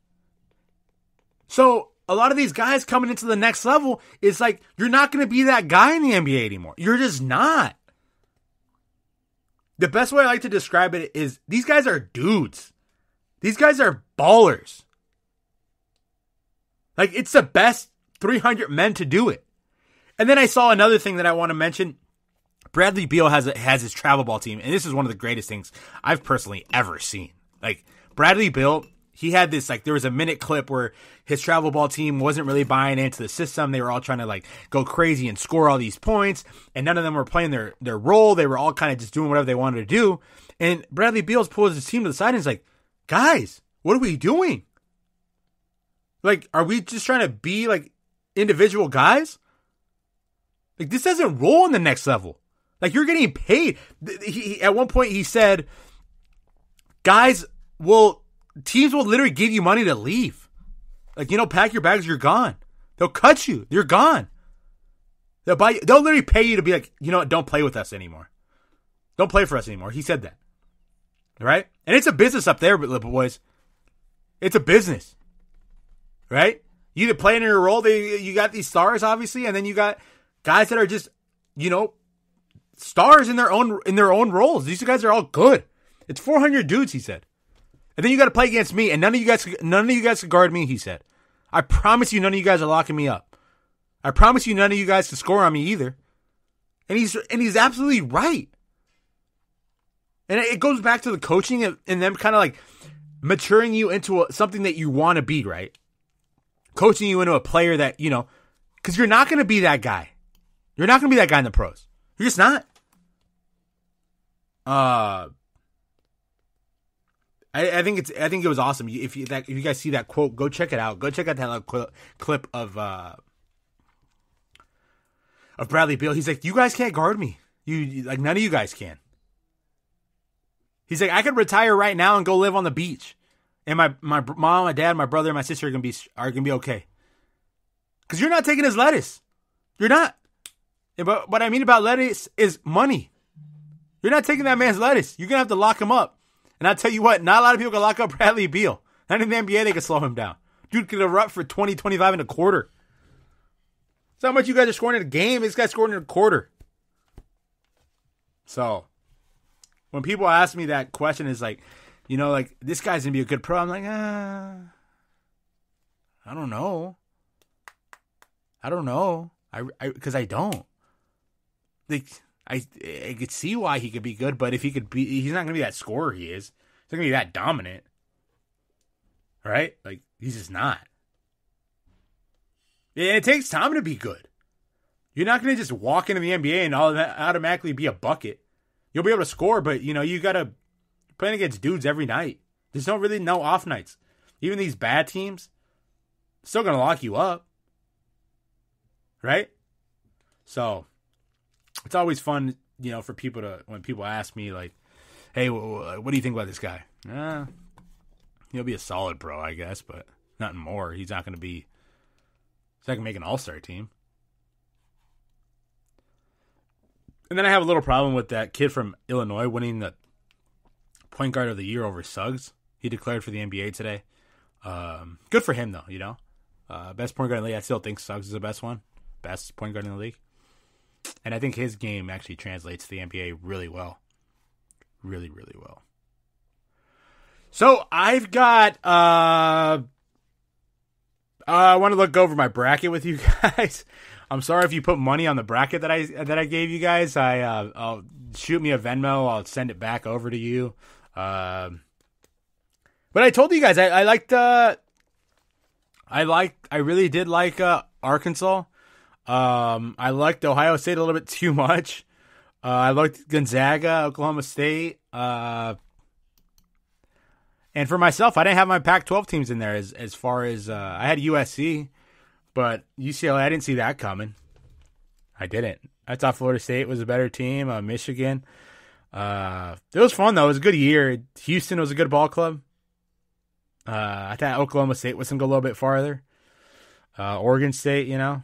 So a lot of these guys coming into the next level is like you're not going to be that guy in the NBA anymore. You're just not. The best way I like to describe it is these guys are dudes. These guys are ballers. Like it's the best 300 men to do it. And then I saw another thing that I want to mention. Bradley Beal has a, has his travel ball team, and this is one of the greatest things I've personally ever seen. Like Bradley Beal, he had this like there was a minute clip where his travel ball team wasn't really buying into the system. They were all trying to like go crazy and score all these points, and none of them were playing their their role. They were all kind of just doing whatever they wanted to do. And Bradley Beal's pulls his team to the side and he's like, "Guys, what are we doing? Like, are we just trying to be like individual guys? Like, this doesn't roll in the next level. Like, you're getting paid. He, he, at one point, he said, guys will, teams will literally give you money to leave. Like, you know, pack your bags, you're gone. They'll cut you, you're gone. They'll buy, you, they'll literally pay you to be like, you know what, don't play with us anymore. Don't play for us anymore. He said that. Right? And it's a business up there, but little boys. It's a business right? You either play in your role. They, you got these stars, obviously, and then you got guys that are just, you know, stars in their own in their own roles. These guys are all good. It's 400 dudes, he said. And then you got to play against me, and none of you guys, none of you guys can guard me. He said, "I promise you, none of you guys are locking me up. I promise you, none of you guys can score on me either." And he's and he's absolutely right. And it goes back to the coaching and, them kind of like maturing you into a, something that you want to be, right? coaching you into a player that, you know, because you're not going to be that guy. You're not going to be that guy in the pros. You're just not. Uh, I, I, think it's I think it was awesome. If you that if you guys see that quote, go check it out. Go check out that cl- clip of uh of Bradley Beal. He's like, you guys can't guard me. You like none of you guys can. He's like, I could retire right now and go live on the beach and my my mom, my dad, my brother, and my sister are gonna be are gonna be okay. Cause you're not taking his lettuce. You're not. And But what I mean about lettuce is money. You're not taking that man's lettuce. You're gonna have to lock him up. And I tell you what, not a lot of people can lock up Bradley Beal. Not in the NBA they can slow him down. Dude could erupt for 20, 25 in a quarter. That's how much you guys are scoring in a game. This guy's scoring in a quarter. So, when people ask me that question, is like, you know, like this guy's gonna be a good pro. I'm like, ah, I don't know. I don't know. I because I, I, don't. Like I I could see why he could be good, but if he could be, he's not gonna be that scorer. He is. He's not gonna be that dominant. Right? Like he's just not. It takes time to be good. You're not gonna just walk into the NBA and all automatically be a bucket. You'll be able to score, but you know you gotta playing against dudes every night. There's no really no off nights. Even these bad teams, still gonna lock you up, right? So it's always fun, you know, for people to when people ask me like, "Hey, what do you think about this guy?" Uh, he'll be a solid pro, I guess, but nothing more. He's not going to be. He's not going to make an All Star team. And then I have a little problem with that kid from Illinois winning the point guard of the year over Suggs. He declared for the NBA today. Um, good for him though, you know. Uh, best point guard in the league. I still think Suggs is the best one, best point guard in the league. And I think his game actually translates to the NBA really well, really really well. So I've got. Uh, uh, I want to look over my bracket with you guys. I'm sorry if you put money on the bracket that I that I gave you guys. I uh, I'll shoot me a Venmo. I'll send it back over to you. Uh, but I told you guys I, I liked. Uh, I liked. I really did like uh, Arkansas. Um, I liked Ohio State a little bit too much. Uh, I liked Gonzaga, Oklahoma State. Uh, and for myself, I didn't have my Pac-12 teams in there as as far as uh, I had USC. But UCLA, I didn't see that coming. I didn't. I thought Florida State was a better team. Uh, Michigan. Uh, it was fun though. It was a good year. Houston was a good ball club. Uh, I thought Oklahoma State was gonna go a little bit farther. Uh, Oregon State, you know.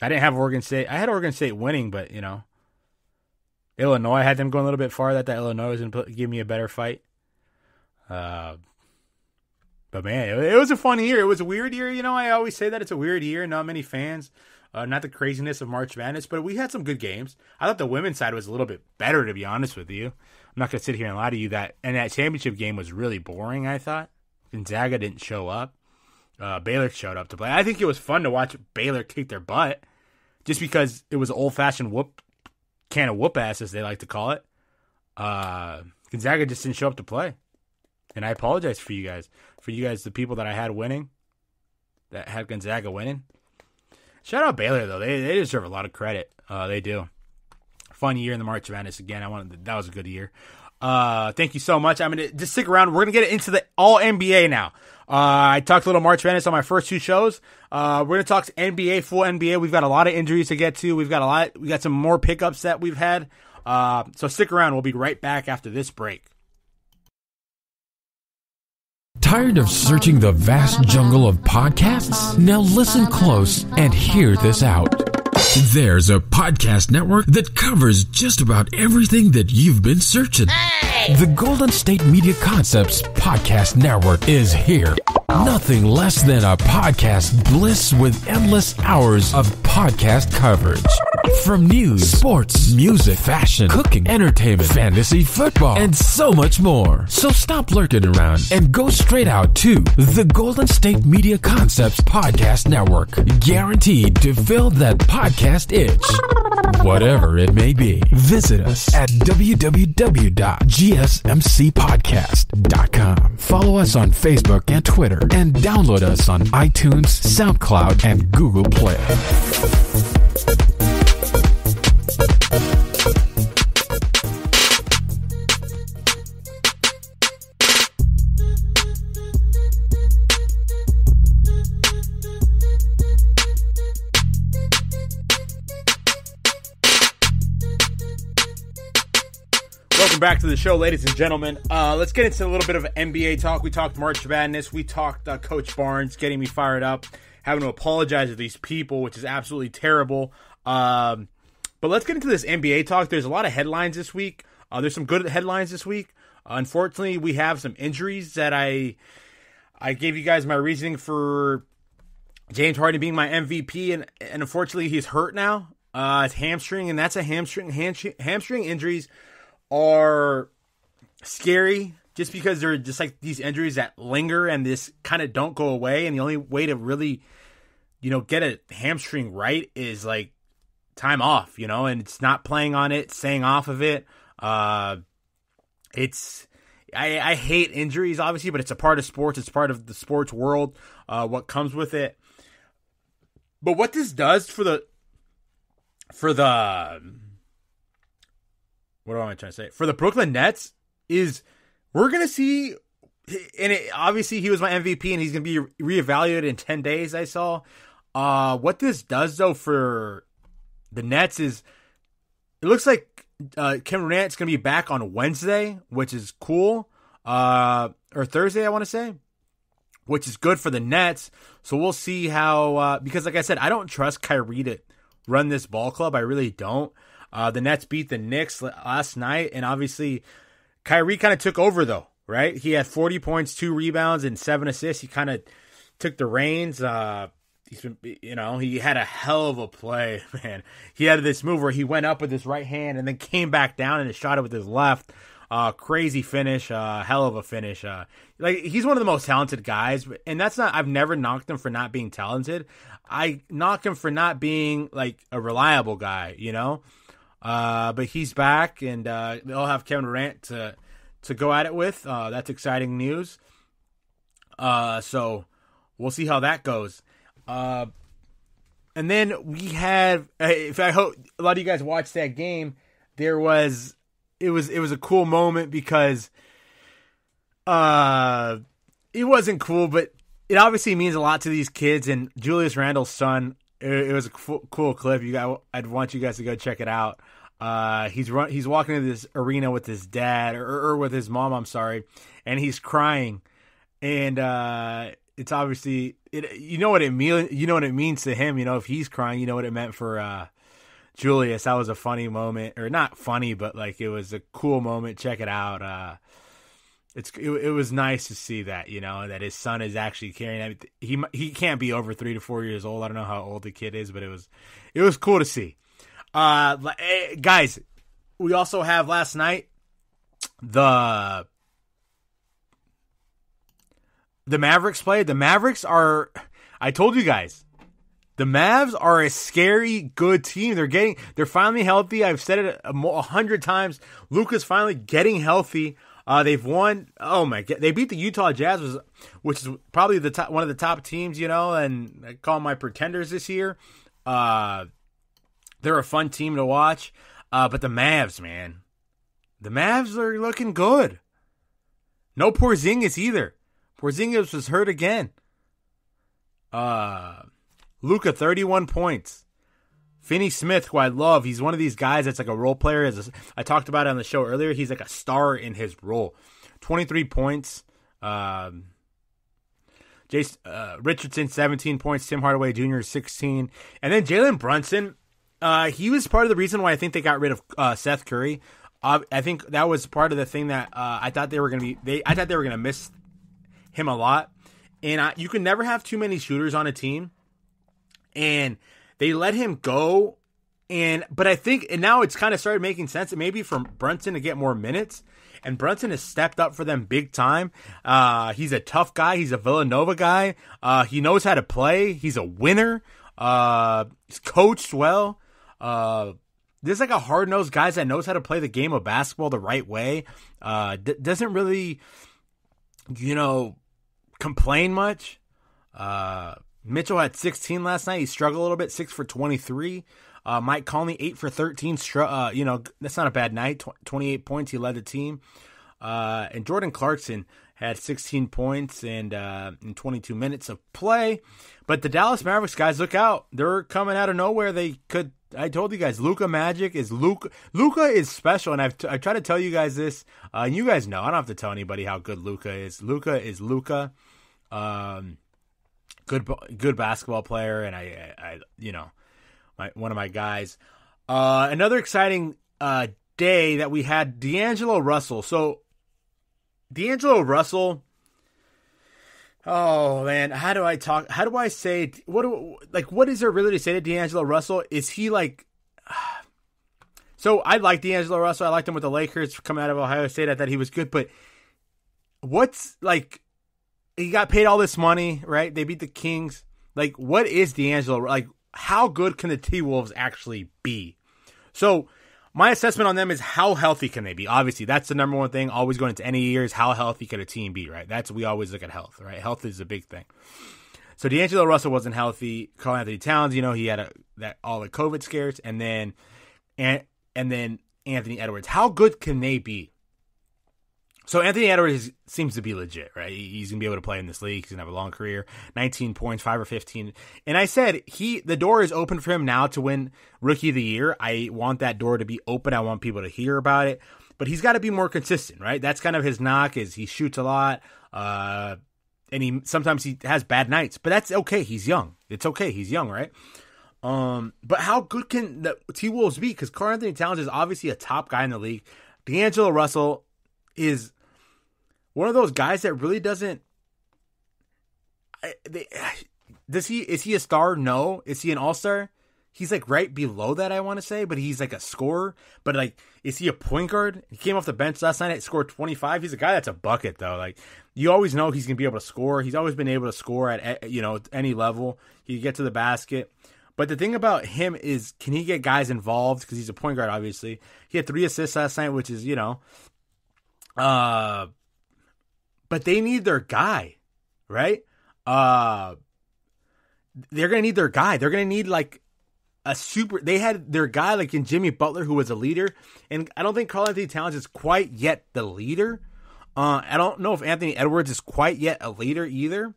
I didn't have Oregon State. I had Oregon State winning, but you know, Illinois I had them going a little bit farther. That Illinois was gonna give me a better fight. Uh, but man, it, it was a fun year. It was a weird year. You know, I always say that it's a weird year. Not many fans. Uh, not the craziness of March Madness, but we had some good games. I thought the women's side was a little bit better, to be honest with you. I'm not going to sit here and lie to you that. And that championship game was really boring. I thought Gonzaga didn't show up. Uh, Baylor showed up to play. I think it was fun to watch Baylor kick their butt, just because it was old fashioned whoop can of whoop ass as they like to call it. Uh, Gonzaga just didn't show up to play. And I apologize for you guys, for you guys, the people that I had winning, that had Gonzaga winning. Shout out Baylor though; they they deserve a lot of credit. Uh, they do. Fun year in the March Madness again. I wanted that was a good year. Uh, thank you so much. I'm gonna just stick around. We're gonna get into the All NBA now. Uh, I talked a little March Madness on my first two shows. Uh, we're gonna talk NBA, full NBA. We've got a lot of injuries to get to. We've got a lot. We got some more pickups that we've had. Uh, so stick around. We'll be right back after this break. Tired of searching the vast jungle of podcasts? Now listen close and hear this out. There's a podcast network that covers just about everything that you've been searching. The Golden State Media Concepts Podcast Network is here. Nothing less than a podcast bliss with endless hours of podcast coverage. From news, sports, music, fashion, cooking, entertainment, fantasy, football, and so much more. So stop lurking around and go straight out to the Golden State Media Concepts Podcast Network. Guaranteed to fill that podcast itch. Whatever it may be. Visit us at www.gsmcpodcast.com. Follow us on Facebook and Twitter and download us on iTunes, SoundCloud, and Google Play. Welcome back to the show, ladies and gentlemen. Uh, let's get into a little bit of NBA talk. We talked March Madness. We talked uh, Coach Barnes getting me fired up, having to apologize to these people, which is absolutely terrible. Um, but let's get into this NBA talk. There's a lot of headlines this week. Uh, there's some good headlines this week. unfortunately, we have some injuries that I I gave you guys my reasoning for James Harden being my MVP, and, and unfortunately, he's hurt now. Uh, it's hamstring, and that's a hamstring. hamstring injuries are scary just because they're just like these injuries that linger and this kind of don't go away. And the only way to really, you know, get a hamstring right is like time off, you know, and it's not playing on it, staying off of it. Uh, it's, I, I hate injuries, obviously, but it's a part of sports. It's part of the sports world, uh, what comes with it. But what this does for the, for the, what am I trying to say? For the Brooklyn Nets is we're gonna see, and it, obviously he was my MVP, and he's gonna be reevaluated in ten days. I saw. Uh, what this does though for the Nets is it looks like uh, Kevin Durant's gonna be back on Wednesday, which is cool. Uh, or Thursday, I want to say. which is good for the Nets. So we'll see how uh, because like I said, I don't trust Kyrie to run this ball club. I really don't. Uh, the Nets beat the Knicks last night, and obviously Kyrie kind of took over though, right? He had 40 points, two rebounds, and seven assists. He kind of took the reins. Uh, he's been, you know, he had a hell of a play, man. He had this move where he went up with his right hand and then came back down and shot it with his left. Uh, crazy finish, uh, hell of a finish. Uh, like he's one of the most talented guys, and that's not. I've never knocked him for not being talented. I knock him for not being like a reliable guy, you know. Uh, but he's back, and uh, they'll have Kevin Durant to to go at it with. Uh, that's exciting news. Uh, so we'll see how that goes. Uh, and then we have. If I hope a lot of you guys watched that game, there was it was it was a cool moment because uh it wasn't cool, but it obviously means a lot to these kids. And Julius Randle's son, it, it was a cool, cool clip. You guys, I'd want you guys to go check it out. Uh, he's run, he's walking into this arena with his dad or, or with his mom. I'm sorry, and he's crying, and uh, it's obviously it. You know what it mean. You know what it means to him. You know if he's crying, you know what it meant for uh, Julius. That was a funny moment, or not funny, but like it was a cool moment. Check it out. Uh, it's it, it was nice to see that you know that his son is actually carrying. He he can't be over three to four years old. I don't know how old the kid is, but it was it was cool to see. Uh, eh, guys, we also have last night the the Mavericks played. The Mavericks are. I told you guys the Mavs are a scary good team. They're getting, they're finally healthy. I've said it a, a hundred times. Luka's finally getting healthy. Uh, they've won. Oh my god, they beat the Utah Jazz, which is probably the top, one of the top teams, you know, and I call my pretenders this year. Uh, they're a fun team to watch. Uh, but the Mavs, man, the Mavs are looking good. No Porzingis either. Porzingis was hurt again. Uh, Luka, 31 points. Finney Smith, who I love, he's one of these guys that's like a role player. As I talked about on the show earlier, he's like a star in his role. 23 points. Um, Jason uh, Richardson, 17 points. Tim Hardaway Jr., 16. And then Jalen Brunson, uh, he was part of the reason why I think they got rid of uh, Seth Curry. Uh, I think that was part of the thing that uh, I thought they were going to be. They I thought they were going to miss him a lot. And I, you can never have too many shooters on a team and they let him go. And but I think and now it's kind of started making sense. Maybe for Brunson to get more minutes, and Brunson has stepped up for them big time. Uh, he's a tough guy. He's a Villanova guy. Uh, he knows how to play. He's a winner. Uh, he's coached well. Uh, there's like a hard nosed guy that knows how to play the game of basketball the right way. Uh, d- doesn't really, you know, complain much. Uh, Mitchell had 16 last night. He struggled a little bit, six for 23. Uh, Mike Conley, eight for 13. Uh, you know, that's not a bad night. 28 points. He led the team. Uh, and Jordan Clarkson had 16 points and uh, in 22 minutes of play. But the Dallas Mavericks guys, look out! They're coming out of nowhere. They could. I told you guys, Luka Magic is Luka. Luka is special, and I've t- I try to tell you guys this, uh, and you guys know. I don't have to tell anybody how good Luka is. Luka is Luka. Um, good good basketball player, and I, I you know, my one of my guys. Uh, another exciting uh, day that we had D'Angelo Russell. So D'Angelo Russell. Oh man, how do I talk? How do I say? What do like? What is there really to say to D'Angelo Russell? Is he like? So I like D'Angelo Russell. I liked him with the Lakers coming out of Ohio State. I thought he was good, but what's like? he got paid all this money, right? They beat the Kings. Like, what is D'Angelo? Like, how good can the T Wolves actually be? So, my assessment on them is how healthy can they be? Obviously, that's the number one thing. Always going into any years, how healthy can a team be? Right? That's we always look at health, right? Health is a big thing. So D'Angelo Russell wasn't healthy. Karl-Anthony Towns, you know, he had a, that all the COVID scares, and then and and then Anthony Edwards. How good can they be? So Anthony Edwards seems to be legit, right? He's gonna be able to play in this league. He's gonna have a long career. 19 points, five or 15. And I said he, the door is open for him now to win Rookie of the Year. I want that door to be open. I want people to hear about it. But he's got to be more consistent, right? That's kind of his knock. Is he shoots a lot. Uh, and he sometimes he has bad nights, but that's okay. He's young. It's okay. He's young, right? Um, but how good can the T Wolves be? Because Karl-Anthony Towns is obviously a top guy in the league. D'Angelo Russell is one of those guys that really doesn't. Does he is he a star? No. Is he an all star? He's like right below that, I want to say, but he's like a scorer. But like, is he a point guard? He came off the bench last night, scored 25. He's a guy that's a bucket, though. Like, you always know he's gonna be able to score. He's always been able to score at you know any level. He get to the basket. But the thing about him is, can he get guys involved? Because he's a point guard, obviously. He had three assists last night, which is you know, uh, but they need their guy, right? Uh, they're gonna need their guy. They're gonna need like a super. They had their guy like in Jimmy Butler, who was a leader, and I don't think Karl-Anthony Towns is quite yet the leader. Uh, I don't know if Anthony Edwards is quite yet a leader either.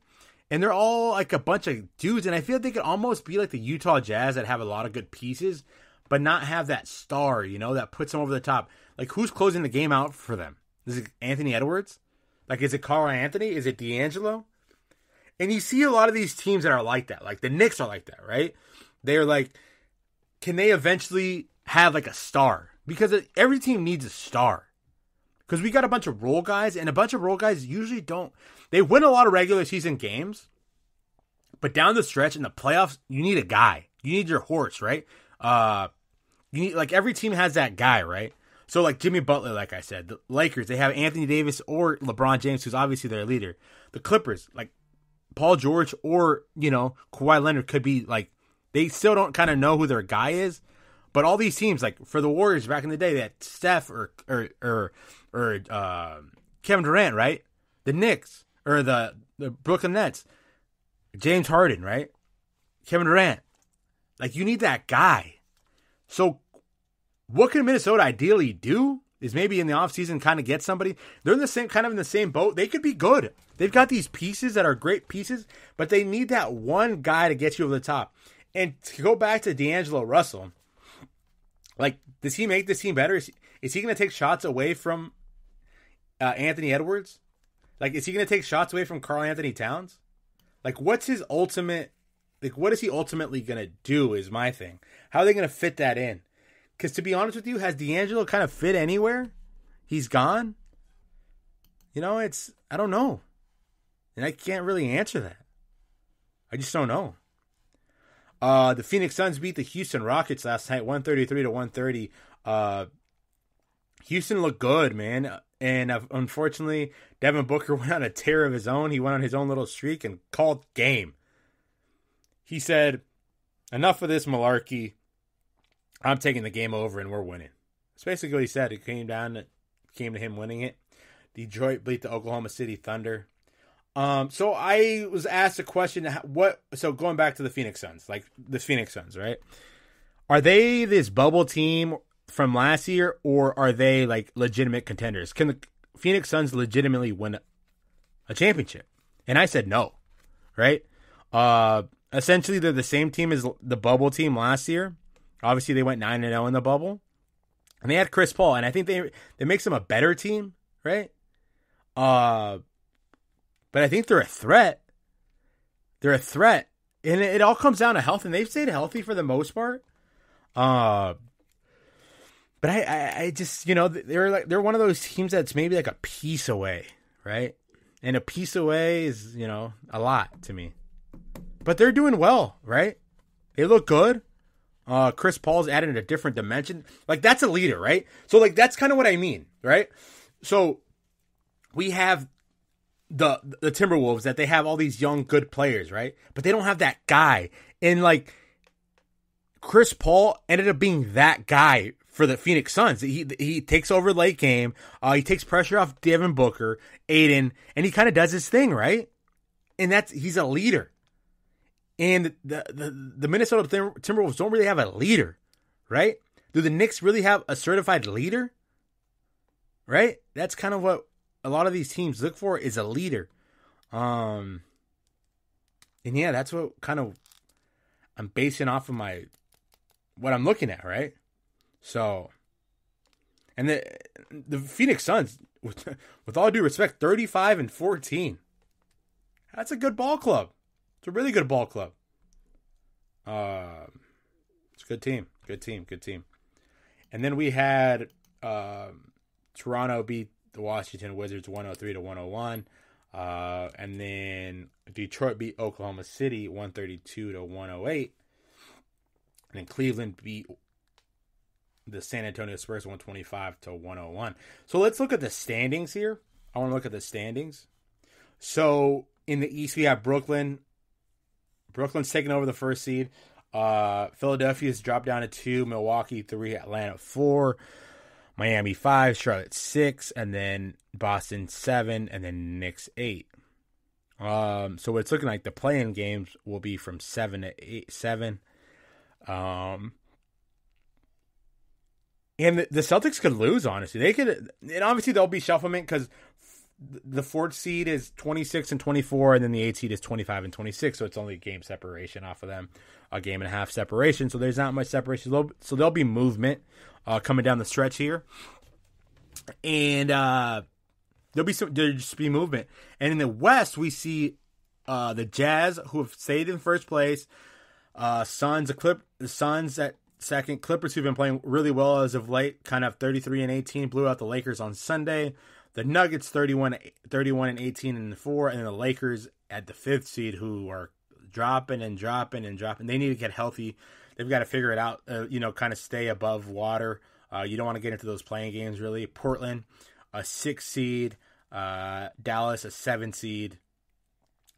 And they're all like a bunch of dudes, and I feel like they could almost be like the Utah Jazz that have a lot of good pieces, but not have that star, you know, that puts them over the top. Like, who's closing the game out for them? Is Anthony Edwards? Like, is it Karl-Anthony? Is it D'Angelo? And you see a lot of these teams that are like that. Like the Knicks are like that, right? They're like, can they eventually have like a star? Because every team needs a star. Because we got a bunch of role guys, and a bunch of role guys usually don't. They win a lot of regular season games, but down the stretch in the playoffs, you need a guy. You need your horse, right? Uh, you need like every team has that guy, right? So like Jimmy Butler, like I said, the Lakers they have Anthony Davis or LeBron James, who's obviously their leader. The Clippers, like Paul George or you know Kawhi Leonard, could be like they still don't kind of know who their guy is. But all these teams, like for the Warriors back in the day, that Steph or or or, or uh, Kevin Durant, right? The Knicks or the the Brooklyn Nets, James Harden, right? Kevin Durant. Like you need that guy. So what can Minnesota ideally do? Is maybe in the offseason kind of get somebody. They're in the same kind of in the same boat. They could be good. They've got these pieces that are great pieces, but they need that one guy to get you over the top. And to go back to D'Angelo Russell, like, does he make this team better? Is he, is he going to take shots away from uh, Anthony Edwards? Like, is he going to take shots away from Karl-Anthony Towns? Like, what's his ultimate? Like, what is he ultimately going to do? Is my thing. How are they going to fit that in? Because to be honest with you, has D'Angelo kind of fit anywhere? He's gone. You know, it's I don't know, and I can't really answer that. I just don't know. Uh, the Phoenix Suns beat the Houston Rockets last night, one thirty three to one thirty. Uh, Houston looked good, man, and uh, unfortunately, Devin Booker went on a tear of his own. He went on his own little streak and called game. He said, "Enough of this malarkey. I'm taking the game over and we're winning." That's basically what he said. It came down, came to him winning it. Detroit beat the Oklahoma City Thunder. Um, so I was asked a question. What? So going back to the Phoenix Suns, like the Phoenix Suns, right? Are they this bubble team from last year, or are they like legitimate contenders? Can the Phoenix Suns legitimately win a championship? And I said no, right? Uh, essentially, they're the same team as the bubble team last year. Obviously, they went nine and zero in the bubble, and they had Chris Paul, and I think they they makes them a better team, right? Uh, but I think they're a threat. They're a threat, and it, it all comes down to health, and they've stayed healthy for the most part. Uh, but I, I, I just you know they're like they're one of those teams that's maybe like a piece away, right? And a piece away is you know a lot to me. But they're doing well, right? They look good. Uh, Chris Paul's added a different dimension. Like that's a leader, right? So like that's kind of what I mean, right? So we have the the Timberwolves that they have all these young good players, right? But they don't have that guy. And like Chris Paul ended up being that guy for the Phoenix Suns. He he takes over late game. Uh, he takes pressure off Devin Booker, Aiden, and he kind of does his thing, right? And that's he's a leader. And the the, the Minnesota Timberwolves don't really have a leader, right? Do the Knicks really have a certified leader? Right? That's kind of what a lot of these teams look for is a leader. Um, and yeah, that's what kind of I'm basing off of my what I'm looking at, right? So, and the the Phoenix Suns, with, with all due respect, 35 and 14. That's a good ball club. It's a really good ball club. Uh, it's a good team. Good team. Good team. And then we had um, Toronto beat the Washington Wizards 103 to 101. Uh, and then Detroit beat Oklahoma City 132 to 108. And then Cleveland beat the San Antonio Spurs 125 to 101. So let's look at the standings here. I want to look at the standings. So in the East, we have Brooklyn. Brooklyn's taking over the first seed. Uh, Philadelphia's dropped down to two. Milwaukee three. Atlanta four. Miami five. Charlotte six, and then Boston seven, and then Knicks eight. Um, so it's looking like the playing games will be from seven to eight, seven. Um, and the Celtics could lose. Honestly, they could, and obviously they'll be shufflement because the fourth seed is 26 and 24 and then the eighth seed is 25 and 26 so it's only a game separation off of them a game and a half separation so there's not much separation. So there'll be movement uh, coming down the stretch here. And uh, there'll be some there'll just be movement. And in the west we see uh, the jazz who have stayed in first place uh, suns the clip the suns at second clippers who've been playing really well as of late kind of 33 and 18 blew out the lakers on sunday the Nuggets 31, 31 and 18 and 4, and the Lakers at the fifth seed who are dropping and dropping and dropping. They need to get healthy. They've got to figure it out, uh, you know, kind of stay above water. Uh, you don't want to get into those playing games, really. Portland, a six seed. Uh, Dallas, a seven seed.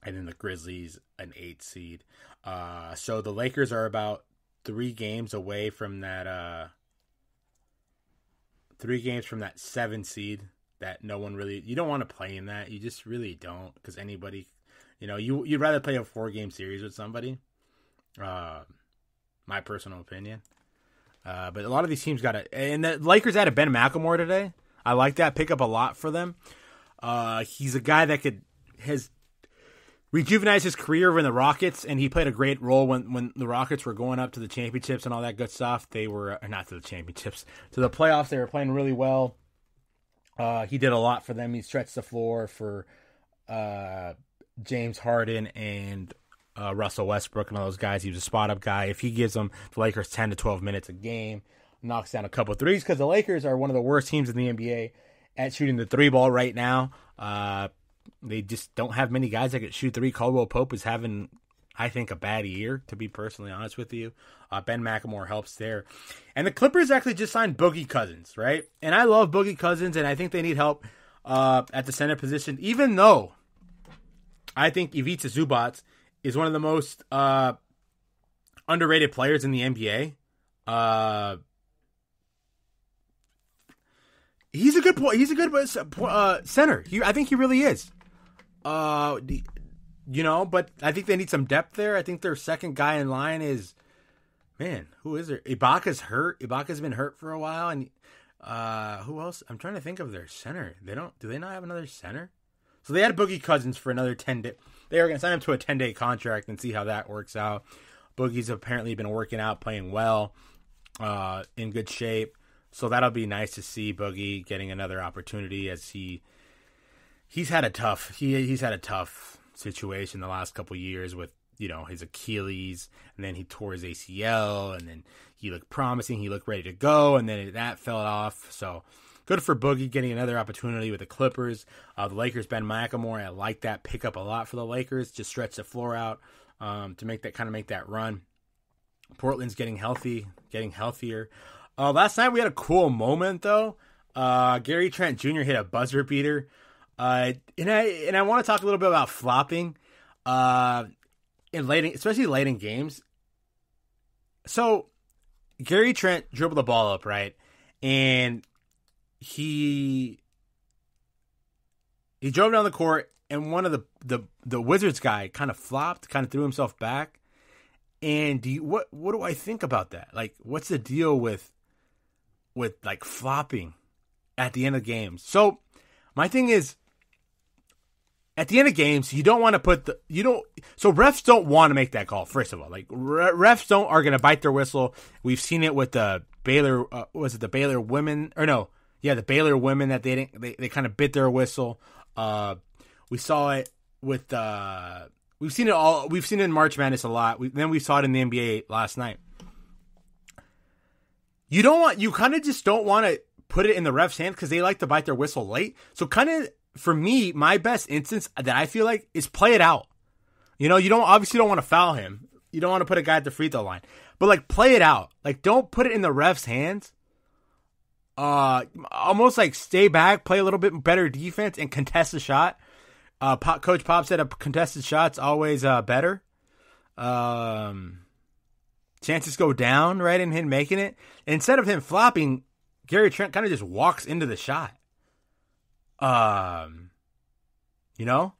And then the Grizzlies, an eight seed. Uh, so the Lakers are about three games away from that. Uh, three games from that seven seed that no one really you don't want to play in that. You just really don't because anybody, you know, you you'd rather play a four game series with somebody. Uh, my personal opinion. Uh, but a lot of these teams got it, and the Lakers added Ben McLemore today. I like that pick up a lot for them. Uh, he's a guy that could has rejuvenized his career in the Rockets, and he played a great role when when the Rockets were going up to the championships and all that good stuff. They were not to the championships, to the playoffs. They were playing really well. Uh, he did a lot for them. He stretched the floor for uh, James Harden and uh, Russell Westbrook and all those guys. He was a spot up guy. If he gives them the Lakers 10 to 12 minutes a game, knocks down a couple threes, because the Lakers are one of the worst teams in the NBA at shooting the three ball right now. Uh, they just don't have many guys that can shoot three. Caldwell Pope is having I think, a bad year, to be personally honest with you. Uh, ben McLemore helps there. And the Clippers actually just signed Boogie Cousins, right? And I love Boogie Cousins, and I think they need help uh, at the center position, even though I think Ivica Zubac is one of the most uh, underrated players in the NBA. Uh, he's a good point. He's a good uh, center. He, I think he really is. Uh, you know, but I think they need some depth there. I think their second guy in line is, man, who is there? Ibaka's hurt. Ibaka's been hurt for a while, and uh, who else? I'm trying to think of their center. They don't. Do they not have another center? So they had Boogie Cousins for another ten day. They are going to sign him to a ten day contract and see how that works out. Boogie's apparently been working out, playing well, uh, in good shape. So that'll be nice to see Boogie getting another opportunity as he he's had a tough he he's had a tough situation the last couple years with you know his Achilles, and then he tore his ACL, and then he looked promising, he looked ready to go, and then that fell off. So good for Boogie getting another opportunity with the Clippers. Uh, the Lakers, Ben McLemore, I like that pickup a lot for the Lakers. Just stretch the floor out um, to make that kind of make that run. Portland's getting healthy, getting healthier. Uh, last night we had a cool moment though. Uh, Gary Trent Jr. hit a buzzer beater uh, and I and I want to talk a little bit about flopping, uh, in late, especially late in games. So, Gary Trent dribbled the ball up right, and he he drove down the court, and one of the the the Wizards guy kind of flopped, kind of threw himself back. And do you, what what do I think about that? Like, what's the deal with with like flopping at the end of games? So, my thing is at the end of games, you don't want to put the you don't. So refs don't want to make that call. First of all, like refs don't are going to bite their whistle. We've seen it with the Baylor. Uh, was it the Baylor women or no? Yeah, the Baylor women that they didn't. They, they kind of bit their whistle. Uh, we saw it with uh we've seen it all we've seen it in March Madness a lot. We, then we saw it in the NBA last night. You don't want you kind of just don't want to put it in the ref's hands because they like to bite their whistle late. So kind of for me, my best instance that I feel like is play it out. You know, you don't obviously don't want to foul him. You don't want to put a guy at the free throw line. But like play it out. Like don't put it in the ref's hands. Uh almost like stay back, play a little bit better defense and contest the shot. Uh Pop, Coach Pop said a contested shot's always uh better. Um chances go down, right, in him making it. Instead of him flopping, Gary Trent kind of just walks into the shot. Um, you know,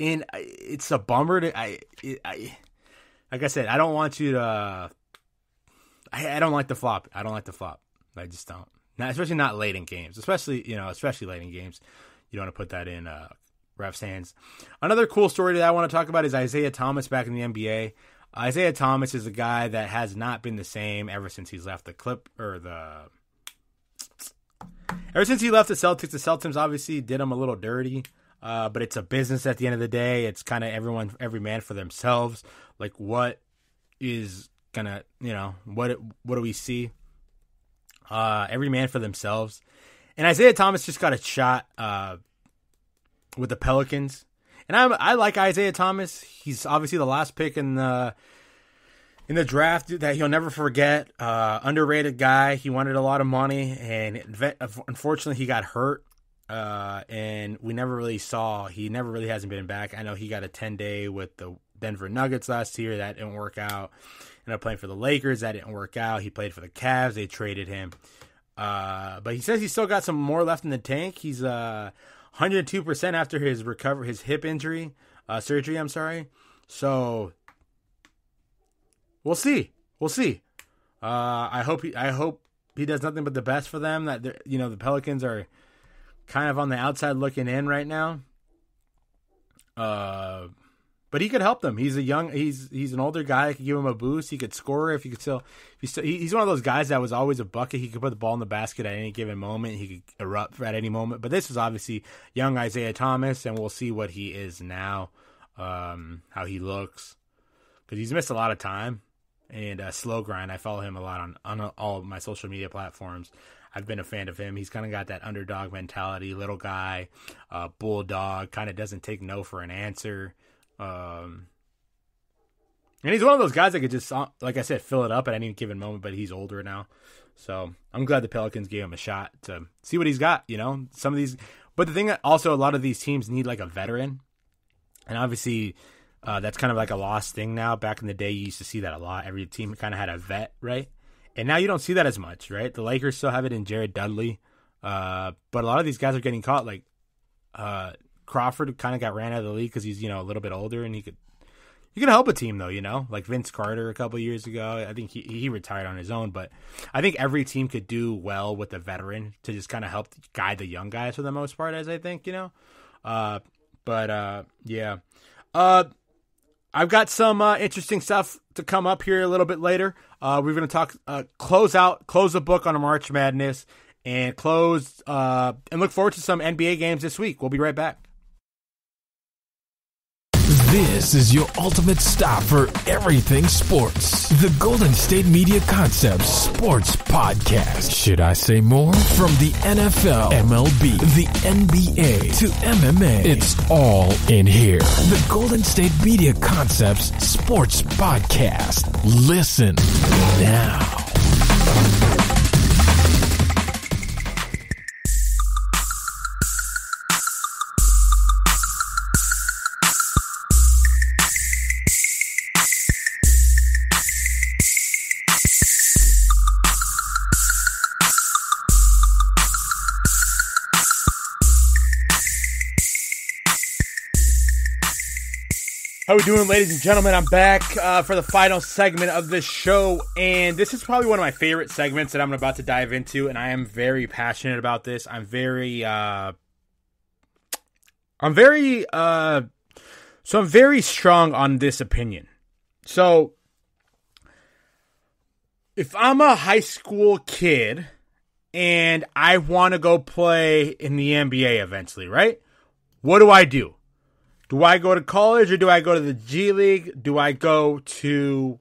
and it's a bummer to I, I, like I said, I don't want you to. I, I don't like the flop. I don't like the flop. I just don't. Not, especially not late in games. Especially you know, especially late in games. You don't want to put that in uh, refs' hands. Another cool story that I want to talk about is Isaiah Thomas back in the NBA. Isaiah Thomas is a guy that has not been the same ever since he's left the clip or the. Ever since he left the Celtics, the Celtics obviously did him a little dirty. Uh, but it's a business at the end of the day. It's kind of everyone, every man for themselves. Like, what is gonna, you know, what what do we see? Uh, every man for themselves. And Isaiah Thomas just got a shot uh, with the Pelicans. And I I like Isaiah Thomas. He's obviously the last pick in the in the draft that he'll never forget. Uh, underrated guy. He wanted a lot of money, and unfortunately, he got hurt. Uh, and we never really saw. He never really hasn't been back. I know he got a ten day with the Denver Nuggets last year. That didn't work out. Ended up playing for the Lakers. That didn't work out. He played for the Cavs. They traded him. Uh, but he says he's still got some more left in the tank. He's uh 102% after his recover his hip injury, uh, surgery, I'm sorry. So we'll see. We'll see. Uh, I hope he I hope he does nothing but the best for them that you know the Pelicans are kind of on the outside looking in right now. Uh but he could help them. He's a young, he's he's an older guy. I could give him a boost. He could score if he could still. If he still he's one of those guys that was always a bucket. He could put the ball in the basket at any given moment. He could erupt at any moment. But this is obviously young Isaiah Thomas, and we'll see what he is now, um, how he looks, because he's missed a lot of time. And uh, slow grind, I follow him a lot on on all of my social media platforms. I've been a fan of him. He's kind of got that underdog mentality, little guy, uh, bulldog, kind of doesn't take no for an answer. Um, and he's one of those guys that could just, uh, like I said, fill it up at any given moment. But he's older now, so I'm glad the Pelicans gave him a shot to see what he's got. You know, some of these. But the thing that also a lot of these teams need like a veteran, and obviously uh, that's kind of like a lost thing now. Back in the day, you used to see that a lot. Every team kind of had a vet, right? And now you don't see that as much, right? The Lakers still have it in Jared Dudley, uh, but a lot of these guys are getting caught. Like uh, Crawford kind of got ran out of the league because he's you know a little bit older and he could you can help a team though, you know, like Vince Carter a couple years ago. I think he he retired on his own, but I think every team could do well with a veteran to just kind of help guide the young guys for the most part. As I think, you know, uh, but uh, yeah, uh, I've got some uh, interesting stuff to come up here a little bit later. Uh, we're going to talk uh, close out close the book on March Madness and close uh, and look forward to some NBA games this week. We'll be right back. This is your ultimate stop for everything sports. The Golden State Media Concepts Sports Podcast. Should I say more? From the NFL, MLB, the NBA to MMA, it's all in here. The Golden State Media Concepts Sports Podcast. Listen now. How we doing, ladies and gentlemen? I'm back uh, for the final segment of this show, and this is probably one of my favorite segments that I'm about to dive into, and I am very passionate about this. I'm very, uh, I'm very, uh, so I'm very strong on this opinion. So, if I'm a high school kid and I want to go play in the NBA eventually, right? What do I do? Do I go to college or do I go to the G League? Do I go to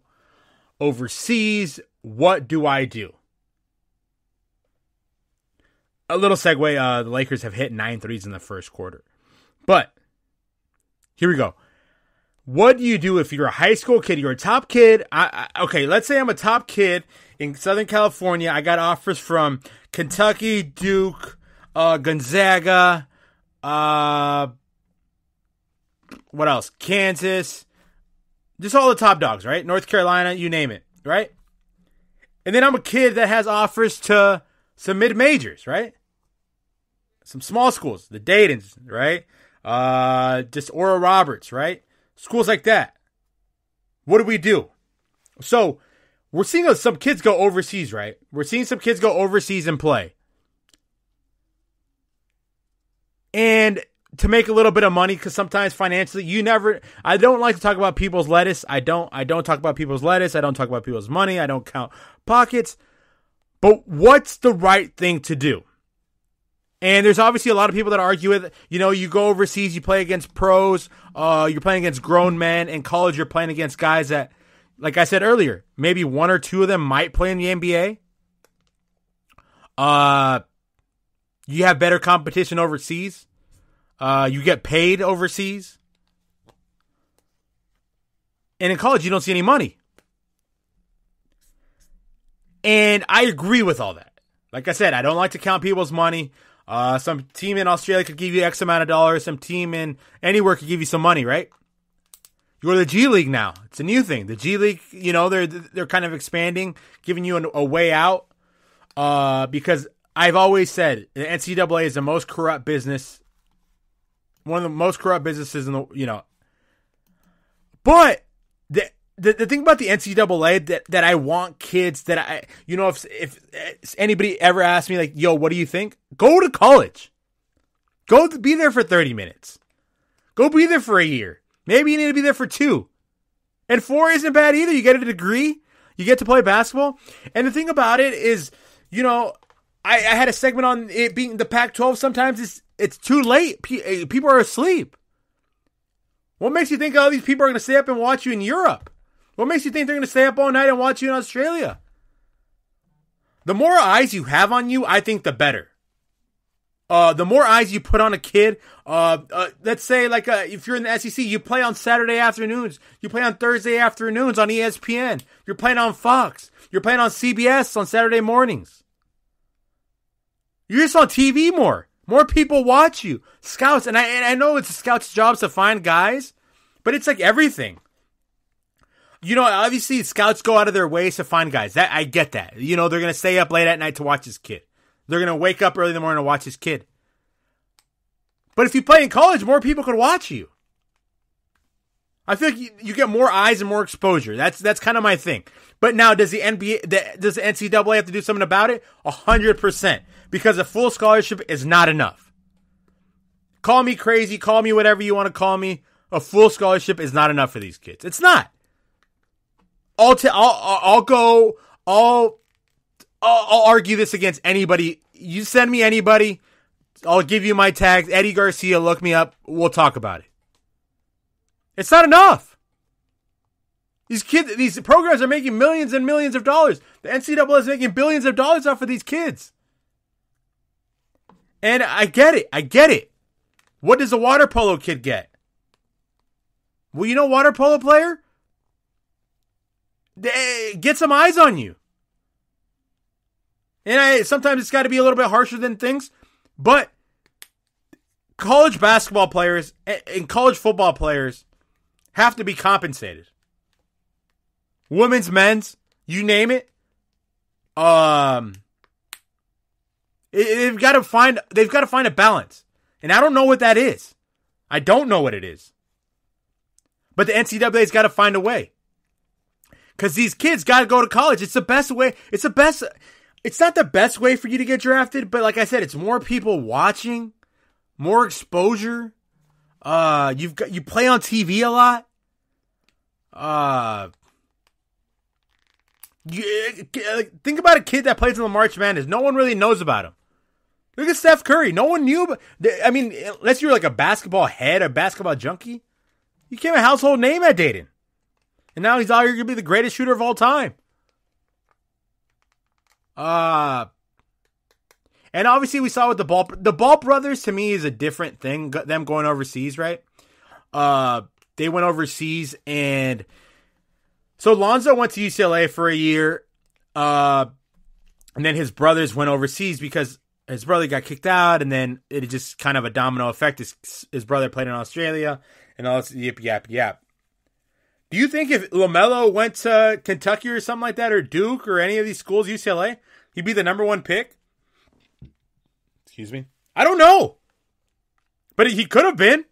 overseas? What do I do? A little segue uh, the Lakers have hit nine threes in the first quarter. But here we go. What do you do if you're a high school kid? You're a top kid. I, I, okay, let's say I'm a top kid in Southern California. I got offers from Kentucky, Duke, uh, Gonzaga, uh, what else? Kansas, just all the top dogs, right? North Carolina, you name it, right? And then I'm a kid that has offers to some mid majors, right? Some small schools, the Daytons, right? Uh, just Oral Roberts, right? Schools like that. What do we do? So we're seeing some kids go overseas, right? We're seeing some kids go overseas and play. And to make a little bit of money because sometimes financially you never i don't like to talk about people's lettuce i don't i don't talk about people's lettuce i don't talk about people's money i don't count pockets but what's the right thing to do and there's obviously a lot of people that argue with, you know, you go overseas, you play against pros, uh, you're playing against grown men. In college, you're playing against guys that, like I said earlier, maybe one or two of them might play in the NBA. Uh, you have better competition overseas. Uh, you get paid overseas. And in college, you don't see any money. And I agree with all that. Like I said, I don't like to count people's money. Uh, some team in Australia could give you X amount of dollars. Some team in anywhere could give you some money, right? You're the G League now. It's a new thing. The G League, you know, they're they're kind of expanding, giving you an, a way out. Uh, because I've always said the NCAA is the most corrupt business, one of the most corrupt businesses in the you know. But the the, the thing about the NCAA that, that I want kids that I, you know, if, if, if anybody ever asks me like, yo, what do you think? Go to college. Go to, be there for 30 minutes. Go be there for a year. Maybe you need to be there for two. And four isn't bad either. You get a degree. You get to play basketball. And the thing about it is, you know, I, I had a segment on it being the Pac-12. Sometimes it's it's too late. Eh, people are asleep. What makes you think all these people are going to stay up and watch you in Europe? What makes you think they're going to stay up all night and watch you in Australia? The more eyes you have on you, I think the better. Uh, the more eyes you put on a kid, uh, uh, let's say like uh, if you're in the SEC, you play on Saturday afternoons, you play on Thursday afternoons on ESPN, you're playing on Fox, you're playing on CBS on Saturday mornings. You're just on TV more. More people watch you. Scouts, and I, and I know it's a scout's job to find guys, but it's like everything you know, obviously scouts go out of their ways to find guys. That I get that. You know, they're gonna stay up late at night to watch his kid. They're gonna wake up early in the morning to watch his kid. But if you play in college, more people could watch you. I feel like you, you get more eyes and more exposure. That's that's kind of my thing. But now, does the NBA, the, does the NCAA have to do something about it? Hundred percent, because a full scholarship is not enough. Call me crazy, call me whatever you want to call me. A full scholarship is not enough for these kids. It's not. I'll, t- I'll, I'll go, I'll, I'll, I'll argue this against anybody. You send me anybody, I'll give you my tags. Eddie Garcia, look me up. We'll talk about it. It's not enough. These kids, these programs are making millions and millions of dollars. The NCAA is making billions of dollars off of these kids. And I get it. I get it. What does a water polo kid get? Well, you know, water polo player? get some eyes on you. And I, sometimes it's got to be a little bit harsher than things, but college basketball players and college football players have to be compensated. Women's, men's, you name it. Um, they've got to find they've got to find a balance, and I don't know what that is. I don't know what it is, but the NCAA's got to find a way because these kids got to go to college. It's the best way. It's the best. It's not the best way for you to get drafted, but like I said, it's more people watching, more exposure. Uh, you've got you play on TV a lot. Uh, you, think about a kid that plays in the March Madness. No one really knows about him. Look at Steph Curry. No one knew. I mean, unless you're like a basketball head, a basketball junkie, he became a household name at Dayton. And now he's be the greatest shooter of all time. Uh, and obviously we saw with the ball, the Ball brothers to me is a different thing. Them going overseas, right? Uh, they went overseas and so Lonzo went to UCLA for a year. Uh, and then his brothers went overseas because his brother got kicked out, and then it just kind of a domino effect. His, his brother played in Australia, and all this yip yap yap. Do you think if LaMelo went to Kentucky or something like that, or Duke, or any of these schools, UCLA, he'd be the number one pick? Excuse me. I don't know, but he could have been.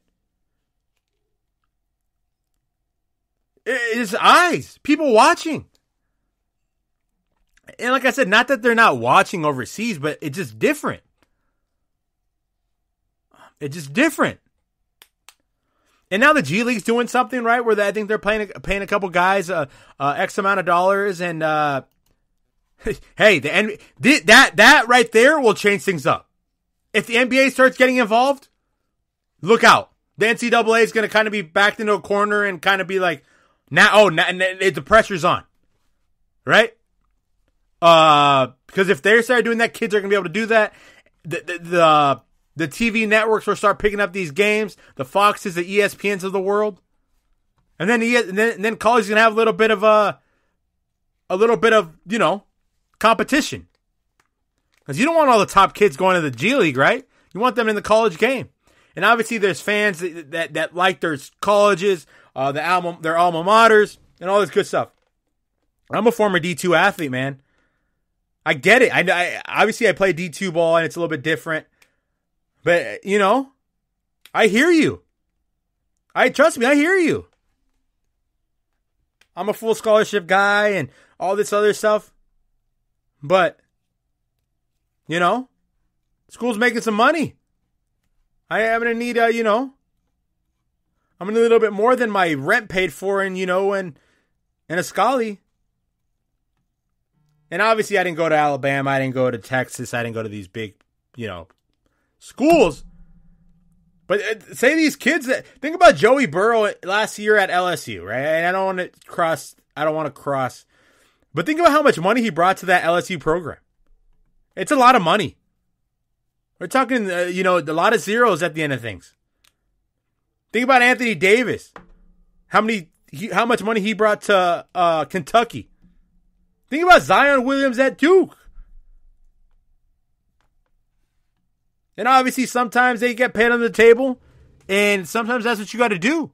His eyes, people watching. And like I said, not that they're not watching overseas, but it's just different. It's just different. And now the G League's doing something right where they, I think they're paying paying a couple guys uh, uh, x amount of dollars, and uh, hey, the N- that that right there will change things up. If the NBA starts getting involved, look out. The NCAA is going to kind of be backed into a corner and kind of be like, now, oh, now, the pressure's on, right? Uh, because if they start doing that, kids are gonna be able to do that. The the the, the TV networks will start picking up these games. The Foxes, the ESPNs of the world, and then he and then and then college is gonna have a little bit of a a little bit of you know competition because you don't want all the top kids going to the G League, right? You want them in the college game. And obviously, there's fans that that, that like their colleges, uh, the alma, their alma maters, and all this good stuff. I'm a former D2 athlete, man. I get it. I, I obviously I play D two ball and it's a little bit different, but you know, I hear you. I trust me. I hear you. I'm a full scholarship guy and all this other stuff, but you know, school's making some money. I am gonna need a, you know, I'm gonna need a little bit more than my rent paid for, and you know, and and a scully. And obviously, I didn't go to Alabama. I didn't go to Texas. I didn't go to these big, you know, schools. But uh, say these kids that think about Joey Burrow last year at LSU, right? And I don't want to cross. I don't want to cross. But think about how much money he brought to that LSU program. It's a lot of money. We're talking, uh, you know, a lot of zeros at the end of things. Think about Anthony Davis. How many? How much money he brought to uh, Kentucky? Think about Zion Williams at Duke. And obviously, sometimes they get paid on the table, and sometimes that's what you got to do.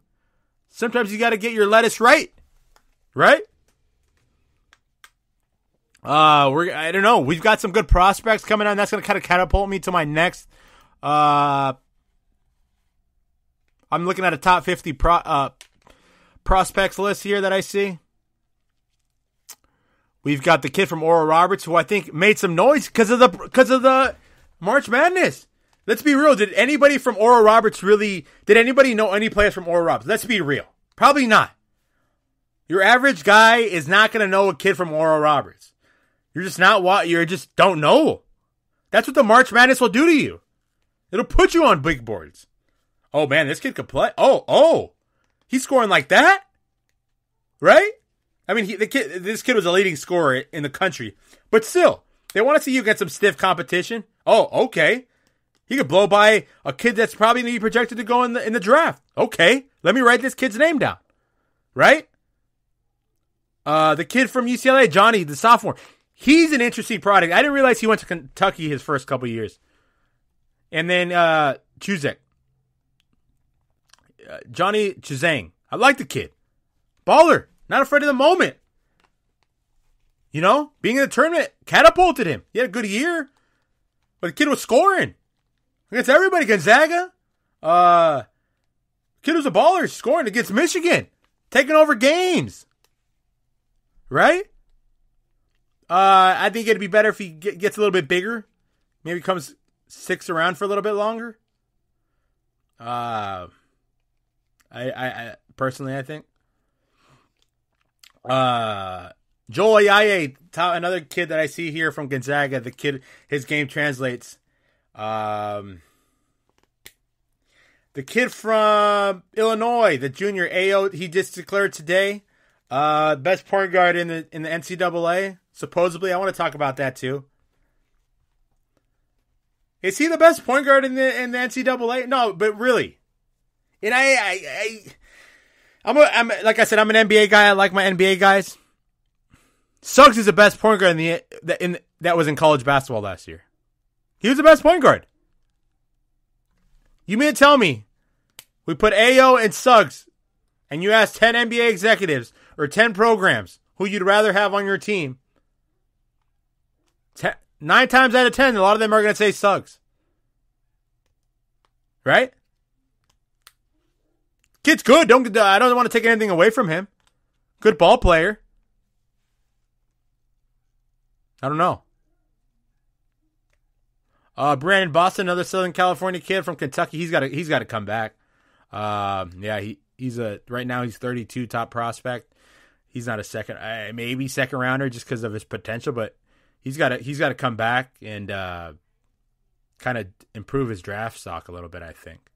Sometimes you got to get your lettuce right, right? Uh, we're I don't know. We've got some good prospects coming on. That's going to kind of catapult me to my next. Uh, I'm looking at a top 50 pro, uh, prospects list here that I see. We've got the kid from Oral Roberts who I think made some noise because of the because of the March Madness. Let's be real. Did anybody from Oral Roberts really? Did anybody know any players from Oral Roberts? Let's be real. Probably not. Your average guy is not going to know a kid from Oral Roberts. You're just not you just don't know. That's what the March Madness will do to you. It'll put you on big boards. Oh man, this kid could play. Oh, oh, he's scoring like that, right? I mean, he, the kid, this kid was a leading scorer in the country, but still, they want to see you get some stiff competition. Oh, okay. He could blow by a kid that's probably going to be projected to go in the in the draft. Okay, let me write this kid's name down. Right? Uh, the kid from UCLA, Johnny, the sophomore. He's an interesting product. I didn't realize he went to Kentucky his first couple years. And then uh Chuzek. Uh, Johnny Juzang. I like the kid. Baller. Not afraid of the moment. You know, being in the tournament catapulted him. He had a good year, but the kid was scoring against everybody. Gonzaga, uh, kid was a baller, scoring against Michigan, taking over games. Right? Uh, I think it'd be better if he get, gets a little bit bigger. Maybe comes six around for a little bit longer. Uh, I, I, I personally, I think. Uh, Joel Ayayi, another kid that I see here from Gonzaga. The kid, his game translates. Um, the kid from Illinois, the junior Ayo, he just declared today, uh, best point guard in the in the NCAA. Supposedly, I want to talk about that too. Is he the best point guard in the in the NCAA? No, but really, and I, I, I I'm, a, I'm like I said, I'm an NBA guy. I like my NBA guys. Suggs is the best point guard in the that in that was in college basketball last year. He was the best point guard. You mean to tell me we put Ayo and Suggs, and you ask ten NBA executives or ten programs who you'd rather have on your team? Ten, nine times out of ten, a lot of them are going to say Suggs. Right? Kid's good. Don't I don't want to take anything away from him. Good ball player. I don't know. Uh, Brandon Boston, another Southern California kid from Kentucky. He's got to he's got to come back. Uh, yeah, he he's a right now he's 32 top prospect. He's not a second, uh, maybe second rounder just because of his potential, but he's got to he's got to come back and uh, kind of improve his draft stock a little bit. I think.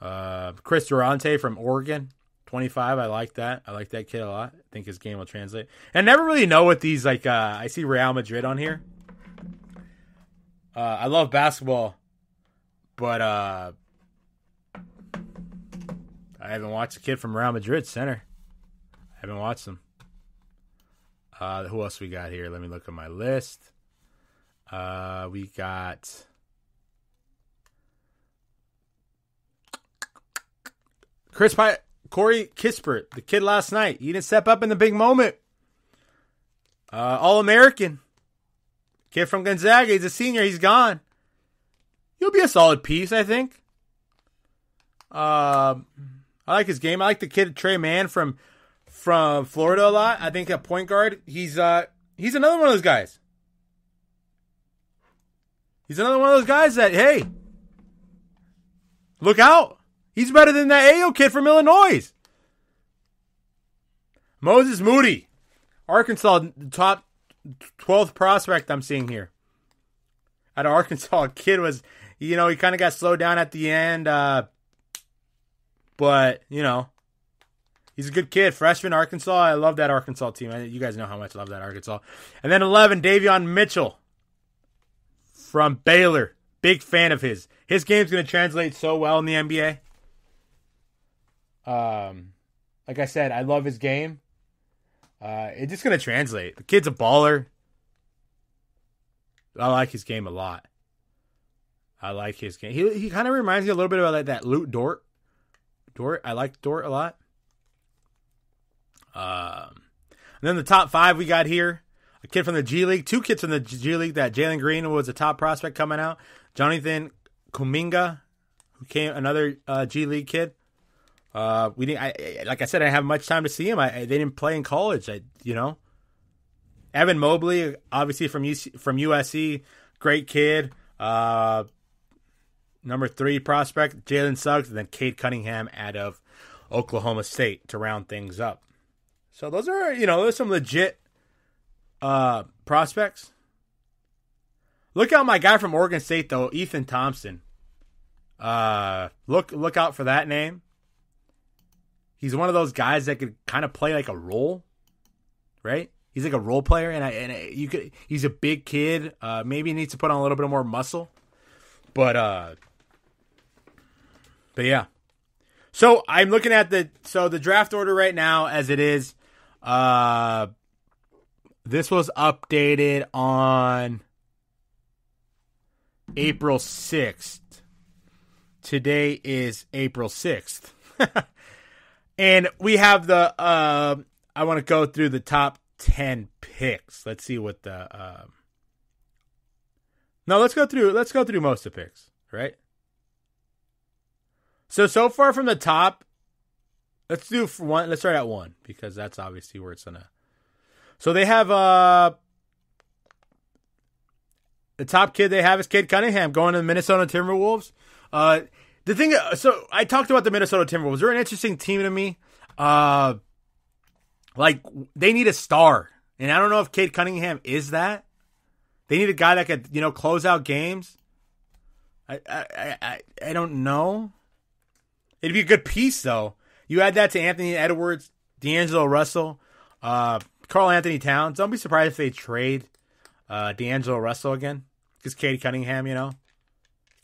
Uh, Chris Duarte from Oregon, 25. I like that. I like that kid a lot. I think his game will translate. And never really know what these like. Uh, I see Real Madrid on here. Uh, I love basketball, but uh, I haven't watched a kid from Real Madrid center. I haven't watched them. Uh, who else we got here? Let me look at my list. Uh, we got Chris Pi- Corey Kispert, the kid last night. He didn't step up in the big moment. Uh, All American. Kid from Gonzaga. He's a senior. He's gone. He'll be a solid piece, I think. Uh, I like his game. I like the kid Tre Mann from from Florida a lot. I think a point guard, he's uh he's another one of those guys. He's another one of those guys that hey, look out. He's better than that Ayo kid from Illinois. Moses Moody, Arkansas, top 12th prospect I'm seeing here. Out of Arkansas, kid was, you know, he kind of got slowed down at the end. Uh, but, you know, he's a good kid. Freshman Arkansas. I love that Arkansas team. You guys know how much I love that Arkansas. And then 11, Davion Mitchell from Baylor. Big fan of his. His game's going to translate so well in the NBA. Um, like I said, I love his game. Uh, it's just gonna translate. The kid's a baller. I like his game a lot. I like his game. He he kind of reminds me a little bit of like that Lu Dort. Dort, I like Dort a lot. Um, and then the top five we got here: a kid from the G League, two kids from the G League. That Jalen Green was a top prospect coming out. Jonathan Kuminga, who came another uh, G League kid. Uh, we didn't. I, like I said, I didn't have much time to see him. I, I, they didn't play in college. I, you know, Evan Mobley, obviously from UC, from USC, great kid. Uh, number three prospect, Jalen Suggs, and then Cade Cunningham out of Oklahoma State to round things up. So those are, you know, those some legit uh, prospects. Look out, my guy from Oregon State though, Ethan Thompson. Uh, look look out for that name. He's one of those guys that could kind of play like a role, right? He's like a role player, and I, and you could. He's a big kid. Uh, maybe he needs to put on a little bit more muscle, but uh, but yeah. So I'm looking at the so the draft order right now as it is. Uh, this was updated on April sixth. Today is April sixth. And we have the. Uh, I want to go through the top ten picks. Let's see what the. Uh... No, let's go through. Let's go through most of the picks. Right. So so far from the top, let's do for one. Let's start at one because that's obviously where it's gonna. So they have uh the top kid they have is Cade Cunningham going to the Minnesota Timberwolves. Uh, the thing, so I talked about the Minnesota Timberwolves. They're an interesting team to me. Uh, like they need a star, and I don't know if Cade Cunningham is that. They need a guy that could, you know, close out games. I, I, I, I don't know. It'd be a good piece though. You add that to Anthony Edwards, D'Angelo Russell, uh, Karl-Anthony Towns. Don't be surprised if they trade uh, D'Angelo Russell again because Cade Cunningham, you know,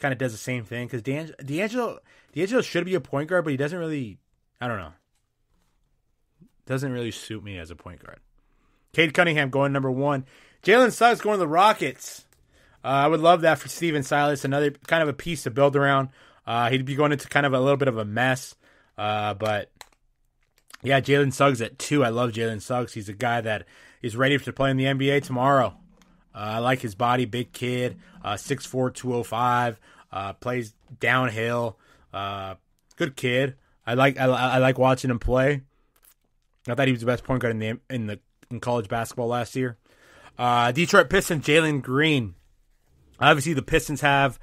kind of does the same thing. Because D'Angelo, D'Angelo, D'Angelo should be a point guard, but he doesn't really. I don't know. Doesn't really suit me as a point guard. Cade Cunningham going number one. Jalen Suggs going to the Rockets. Uh, I would love that for Stephen Silas. Another kind of a piece to build around. Uh, he'd be going into kind of a little bit of a mess. Uh, but yeah, Jalen Suggs at two. I love Jalen Suggs. He's a guy that is ready to play in the NBA tomorrow. Uh, I like his body, big kid, uh, 6'4", 205, uh, plays downhill. Uh, good kid. I like I, I like watching him play. I thought he was the best point guard in the in the in college basketball last year. Detroit Pistons, Jalen Green. Obviously, the Pistons have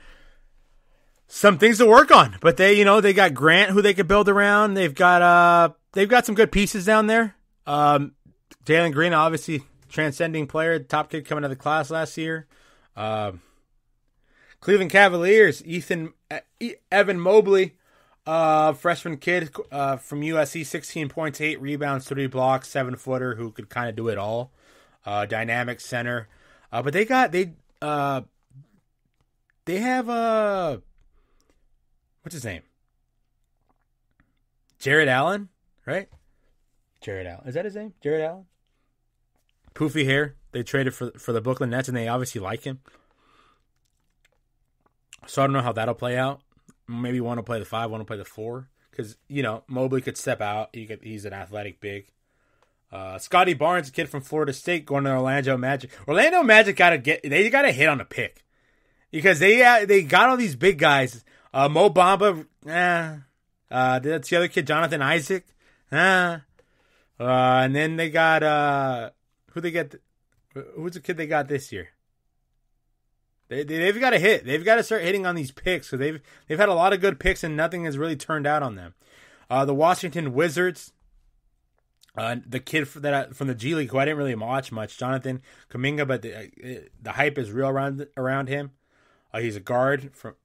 some things to work on, but they, you know, they got Grant who they could build around. They've got uh, they've got some good pieces down there. Um, Jalen Green, obviously, transcending player, top kid coming out of the class last year. Um, Cleveland Cavaliers, Ethan Evan Mobley, uh, freshman kid uh, from USC, 16 points, 8 rebounds, 3 blocks, 7 footer who could kind of do it all. Uh, dynamic center. Uh, but they got, they, uh, they have, uh, what's his name? Jarrett Allen, right? Jarrett Allen. Is that his name? Jarrett Allen? Poofy hair. They traded for for the Brooklyn Nets, and they obviously like him. So I don't know how that'll play out. Maybe one will play the five, one will play the four, because you know Mobley could step out. He could, he's an athletic big. Uh, Scottie Barnes, a kid from Florida State, going to Orlando Magic. Orlando Magic got to get they got to hit on a pick because they uh, they got all these big guys. Uh, Mo Bamba, eh. Uh, that's the other kid, Jonathan Isaac, eh. Uh, and then they got uh, who they get? Who's the kid they got this year? They, they have got to hit. They've got to start hitting on these picks because they've they've had a lot of good picks and nothing has really turned out on them. Uh, the Washington Wizards, uh, the kid that from the G League who I didn't really watch much, Jonathan Kuminga, but the, uh, the hype is real around around him. Uh, he's a guard from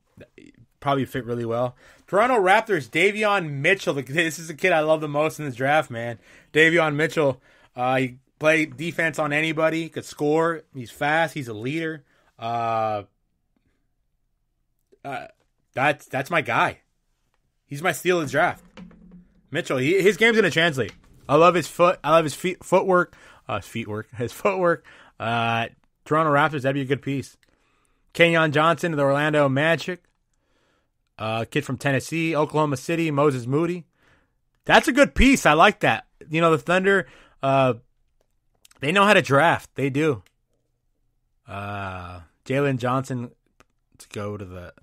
probably fit really well. Toronto Raptors, Davion Mitchell. This is the kid I love the most in this draft, man. Davion Mitchell. Uh, he play defense on anybody, could score. He's fast. He's a leader. Uh, uh, that's that's my guy. He's my steal of the draft. Mitchell, he, his game's gonna translate. I love his foot. I love his feet, footwork. Uh, feet work. His footwork. Uh, Toronto Raptors. That'd be a good piece. Keon Johnson of the Orlando Magic. Uh, kid from Tennessee, Oklahoma City, Moses Moody. That's a good piece. I like that. You know, the Thunder. Uh, they know how to draft. They do. Uh, Jalen Johnson to go to the.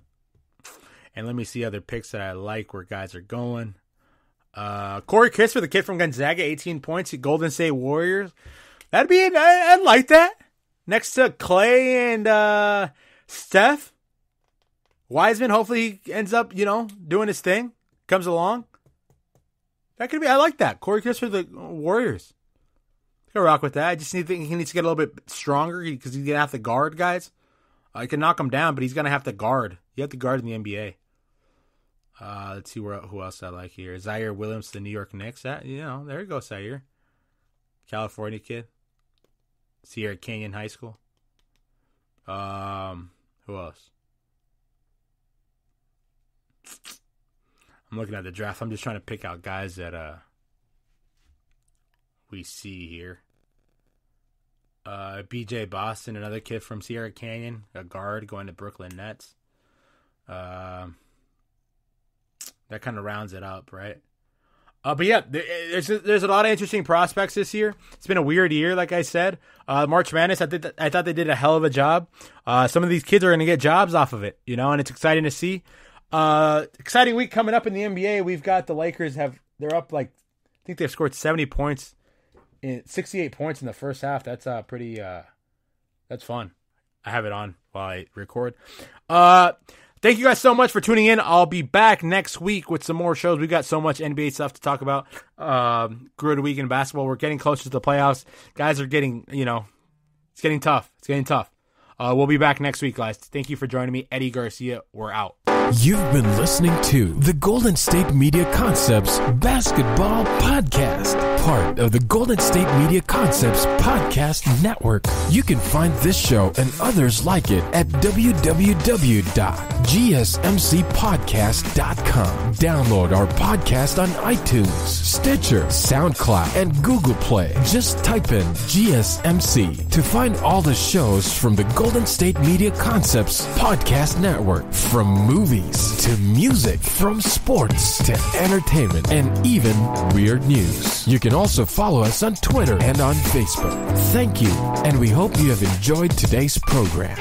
And let me see other picks that I like where guys are going. Uh, Corey Kispert, the kid from Gonzaga, 18 points. Golden State Warriors. That'd be. I, I'd like that. Next to Clay and uh, Steph. Wiseman, hopefully he ends up, you know, doing his thing. Comes along. That could be. I like that. Corey Kispert, the Warriors. He'll rock with that. I just need to he needs to get a little bit stronger because he's gonna have to guard guys. I uh, can knock him down, but he's gonna have to guard. You have to guard in the NBA. Uh, let's see where who else I like here. Ziaire Williams, the New York Knicks. That you know, there you go, Ziaire. California kid. Sierra Canyon High School. Um, who else? I'm looking at the draft. I'm just trying to pick out guys that uh we see here. Uh, BJ Boston, another kid from Sierra Canyon, a guard going to Brooklyn Nets. Uh, that kind of rounds it up, right? Uh, but yeah, there's a, there's a lot of interesting prospects this year. It's been a weird year, like I said. Uh, March Madness, I did, I thought they did a hell of a job. Uh, some of these kids are going to get jobs off of it, you know, and it's exciting to see. Uh, exciting week coming up in the NBA. We've got the Lakers have they're up like I think they've scored 70 points in 68 points in the first half. That's uh pretty uh that's fun. I have it on while I record. Uh thank you guys so much for tuning in. I'll be back next week with some more shows. We got so much NBA stuff to talk about. Um good week in basketball. We're getting closer to the playoffs. Guys are getting, you know, it's getting tough. It's getting tough. Uh, we'll be back next week, guys. Thank you for joining me. Eddie Garcia, we're out. You've been listening to the Golden State Media Concepts Basketball Podcast, part of the Golden State Media Concepts Podcast Network. You can find this show and others like it at www.gsmcpodcast.com. Download our podcast on iTunes, Stitcher, SoundCloud, and Google Play. Just type in GSMC to find all the shows from the Golden State Media Concepts Podcast Network, from movies to music, from sports to entertainment, and even weird news. You can also follow us on Twitter and on Facebook. Thank you, and we hope you have enjoyed today's program.